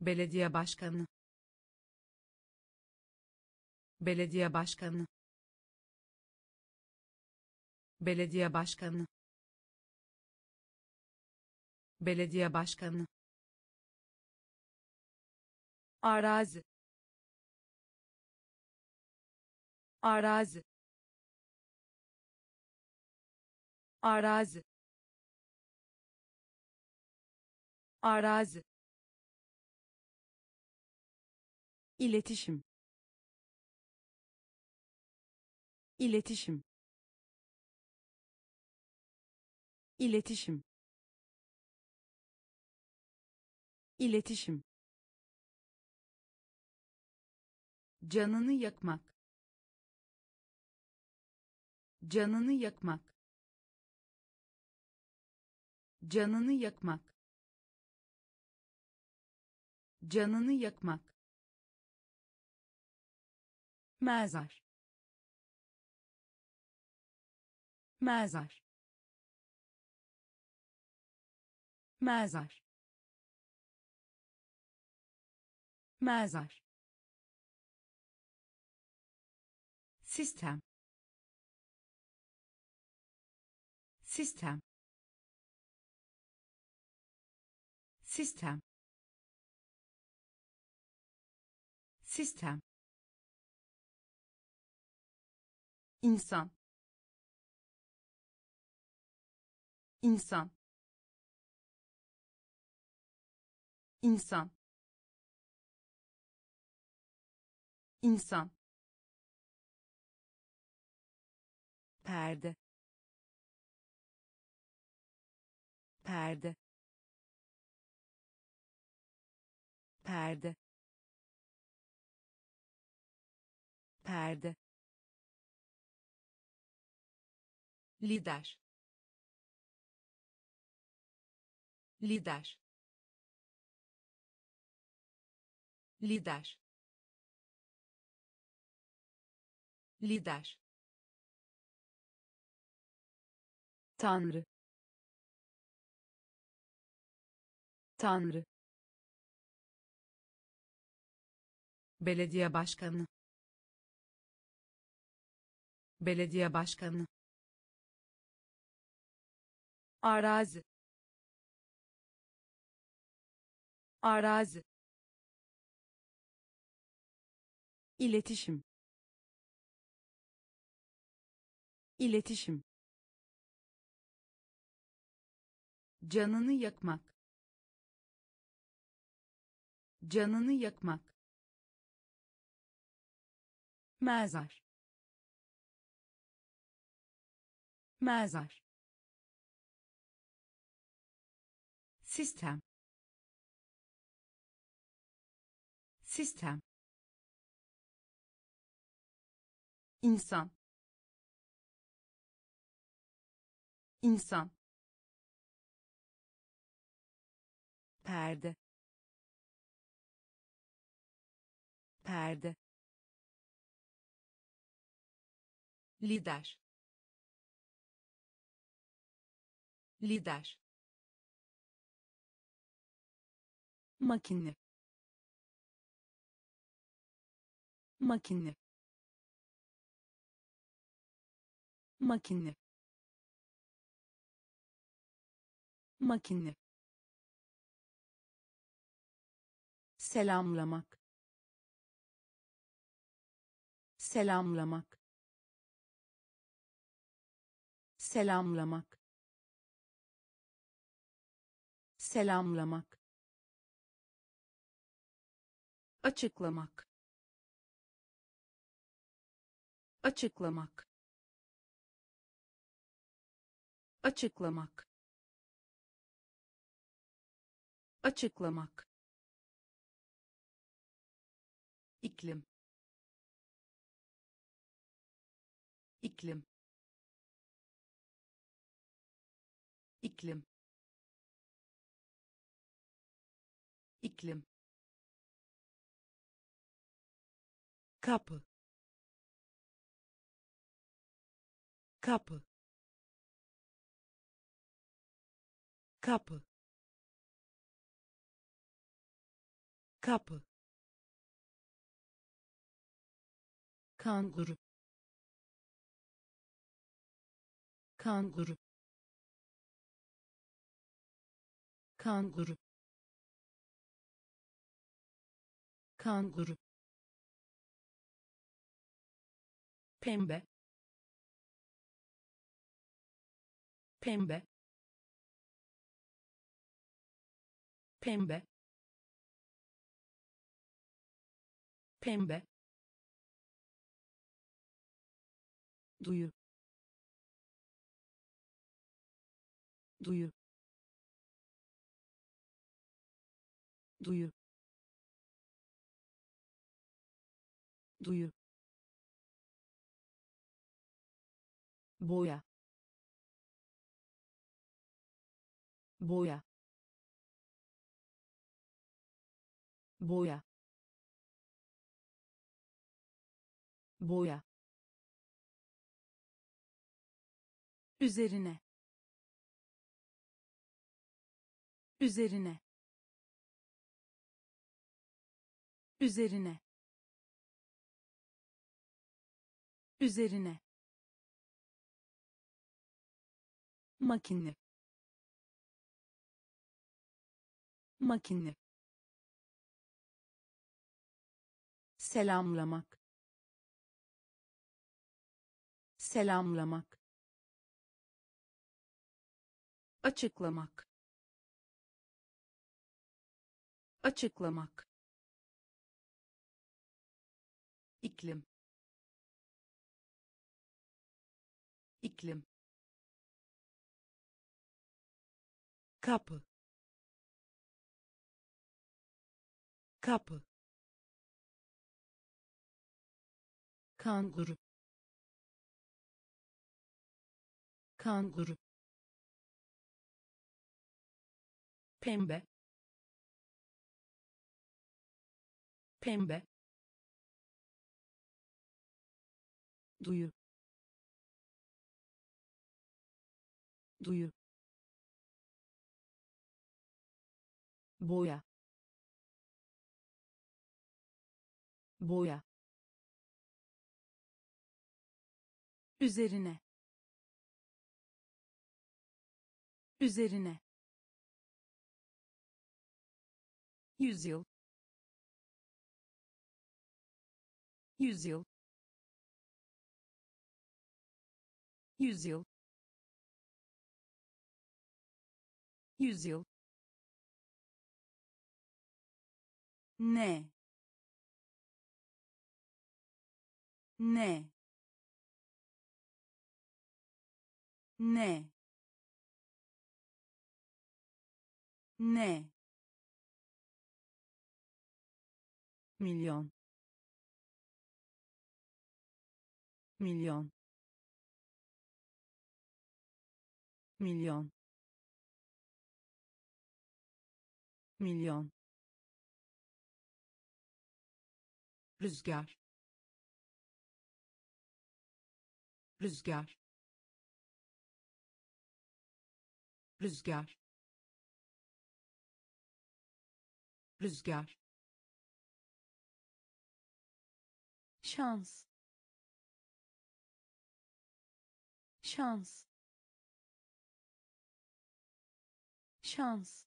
Belediye başkanı. Belediye başkanı. Belediye başkanı. Belediye başkanı arazi. Arazi. Arazi. Arazi. İletişim. İletişim. İletişim. İletişim canını yakmak. Canını yakmak. Canını yakmak. Canını yakmak. Mezar. Mezar. Mezar. Mezar sistem. Sistem. Sistem. Sistem. İnsan. İnsan. İnsan. İnsan perde. Perde. Perde. Perde. Lider. Lider. Lider. Lider Tanrı. Tanrı. Belediye başkanı. Belediye başkanı. Arazi. Arazi. İletişim. İletişim canını yakmak. Canını yakmak. Mezar. Mezar. Sistem. Sistem. İnsan. İnsan perde. Perde. Lider. Lider. Makine. Makine. Makine. Makine selamlamak. Selamlamak. Selamlamak. Selamlamak. Açıklamak. Açıklamak. Açıklamak. Açıklamak iklim. İklim. İklim. İklim. Kapı. Kapı. Kapı. Kapı kanguru. Kanguru. Kanguru. Kanguru. Pembe. Pembe. Pembe. Pembe duyu duyu duyu duyu boya boya boya boya üzerine. Üzerine. Üzerine. Üzerine. Makine. Makine. Selamlamak. Selamlamak açıklamak. Açıklamak. İklim. İklim. Kapı. Kapı. Kanguru. Kanguru pembe. Pembe. Duyu. Duyu. Boya. Boya. Üzerine. Üzerine yüzyıl. Yüzyıl. Yüzyıl. Yüzyıl. Ne? Ne? Ne? Ne milyon. Milyon. Milyon. Milyon. Rüzgar. Rüzgar. Rüzgar. Rüzgar şans. Şans. Şans.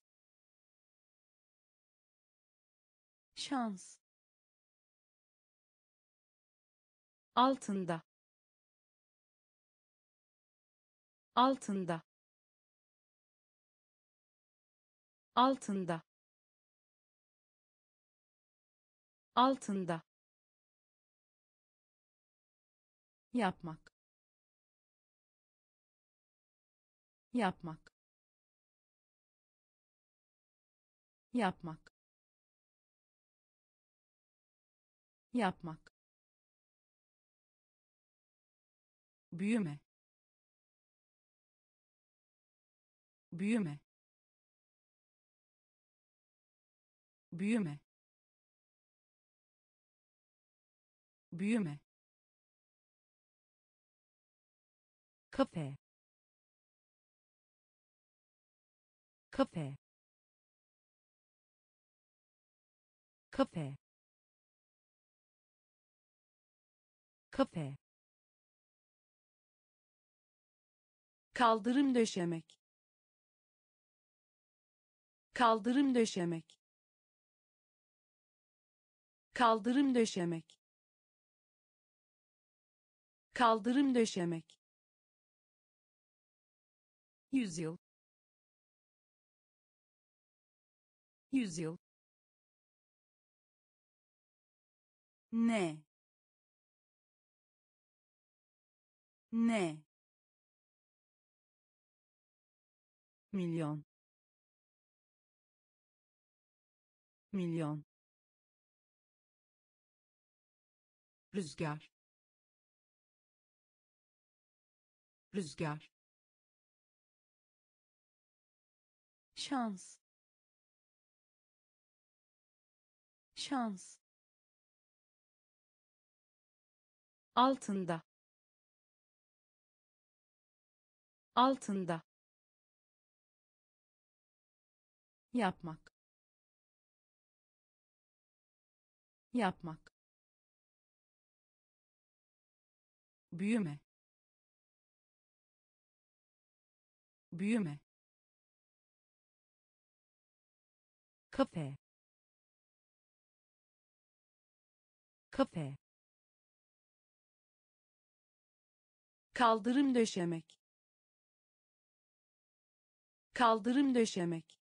Şans. Altında. Altında. Altında. Altında yapmak. Yapmak. Yapmak. Yapmak. Büyüme. Büyüme. Büyüme. Büyüme kafe. Kafe. Kafe. Kafe. Kaldırım döşemek. Kaldırım döşemek. Kaldırım döşemek. Kaldırım döşemek yüzyıl. Yüzyıl. Ne? Ne? Milyon. Milyon. Rüzgar. Rüzgar şans. Şans. Altında. Altında. Yapmak. Yapmak. Büyüme. Büyüme kafe. Kafe. Kaldırım döşemek. Kaldırım döşemek